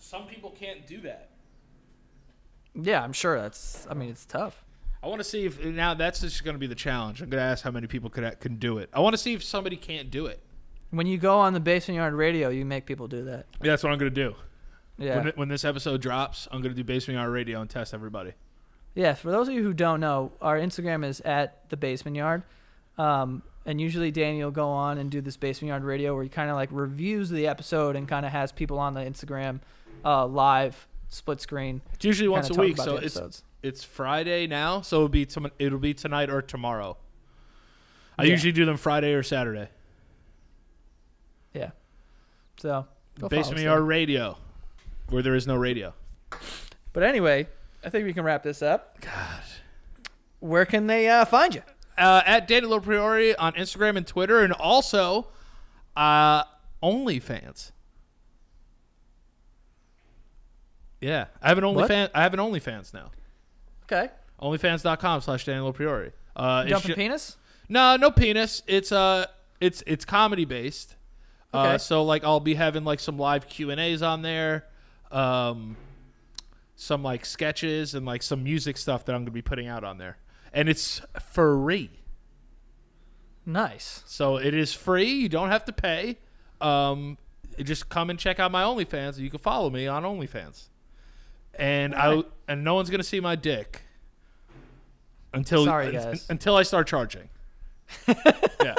some people can't do that. Yeah, I'm sure that's. I mean, it's tough. I want to see if now that's just going to be the challenge. I'm going to ask how many people could can do it. I want to see if somebody can't do it. When you go on the basement yard radio, you make people do that. Yeah, that's what I'm going to do. Yeah. When, when this episode drops, I'm going to do Basement Yard Radio and test everybody. Yeah, for those of you who don't know, our Instagram is at the basement yard. Um, and usually Danny will go on and do this basement yard radio where he kind of like reviews the episode and kind of has people on the Instagram uh, live split screen. It's usually once a week, so it's it's Friday now, so it'll be tom- it'll be tonight or tomorrow. I Yeah. usually do them Friday or Saturday. Yeah. So, Basement us Yard. Radio, where there is no radio. But anyway, I think we can wrap this up. God. Where can they uh, find you? uh, at Danny LoPriore on Instagram and Twitter, and also uh, OnlyFans. Yeah, I have an OnlyFans. I have an OnlyFans now. Okay. OnlyFans.com slash Danny LoPriore. Uh, ju- penis? no, no penis. It's uh, it's it's comedy based. Uh, Okay. so like I'll be having like some live Q and A's on there, um, some like sketches and like some music stuff that I'm gonna be putting out on there, and it's free. Nice. So it is free. You don't have to pay. Um, just come and check out my OnlyFans. You can follow me on OnlyFans, and I and no one's gonna see my dick until Sorry, guys. until I start charging. *laughs* yeah.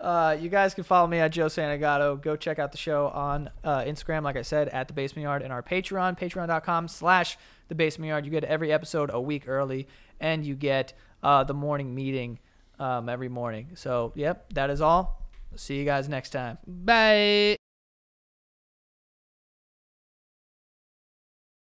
Uh, you guys can follow me at Joe Santagato. Go check out the show on uh, Instagram, like I said, at the Basement Yard, and our Patreon, patreon.com slash the Basement Yard. You get every episode a week early, and you get uh, the morning meeting um, every morning. So, yep, that is all. See you guys next time. Bye.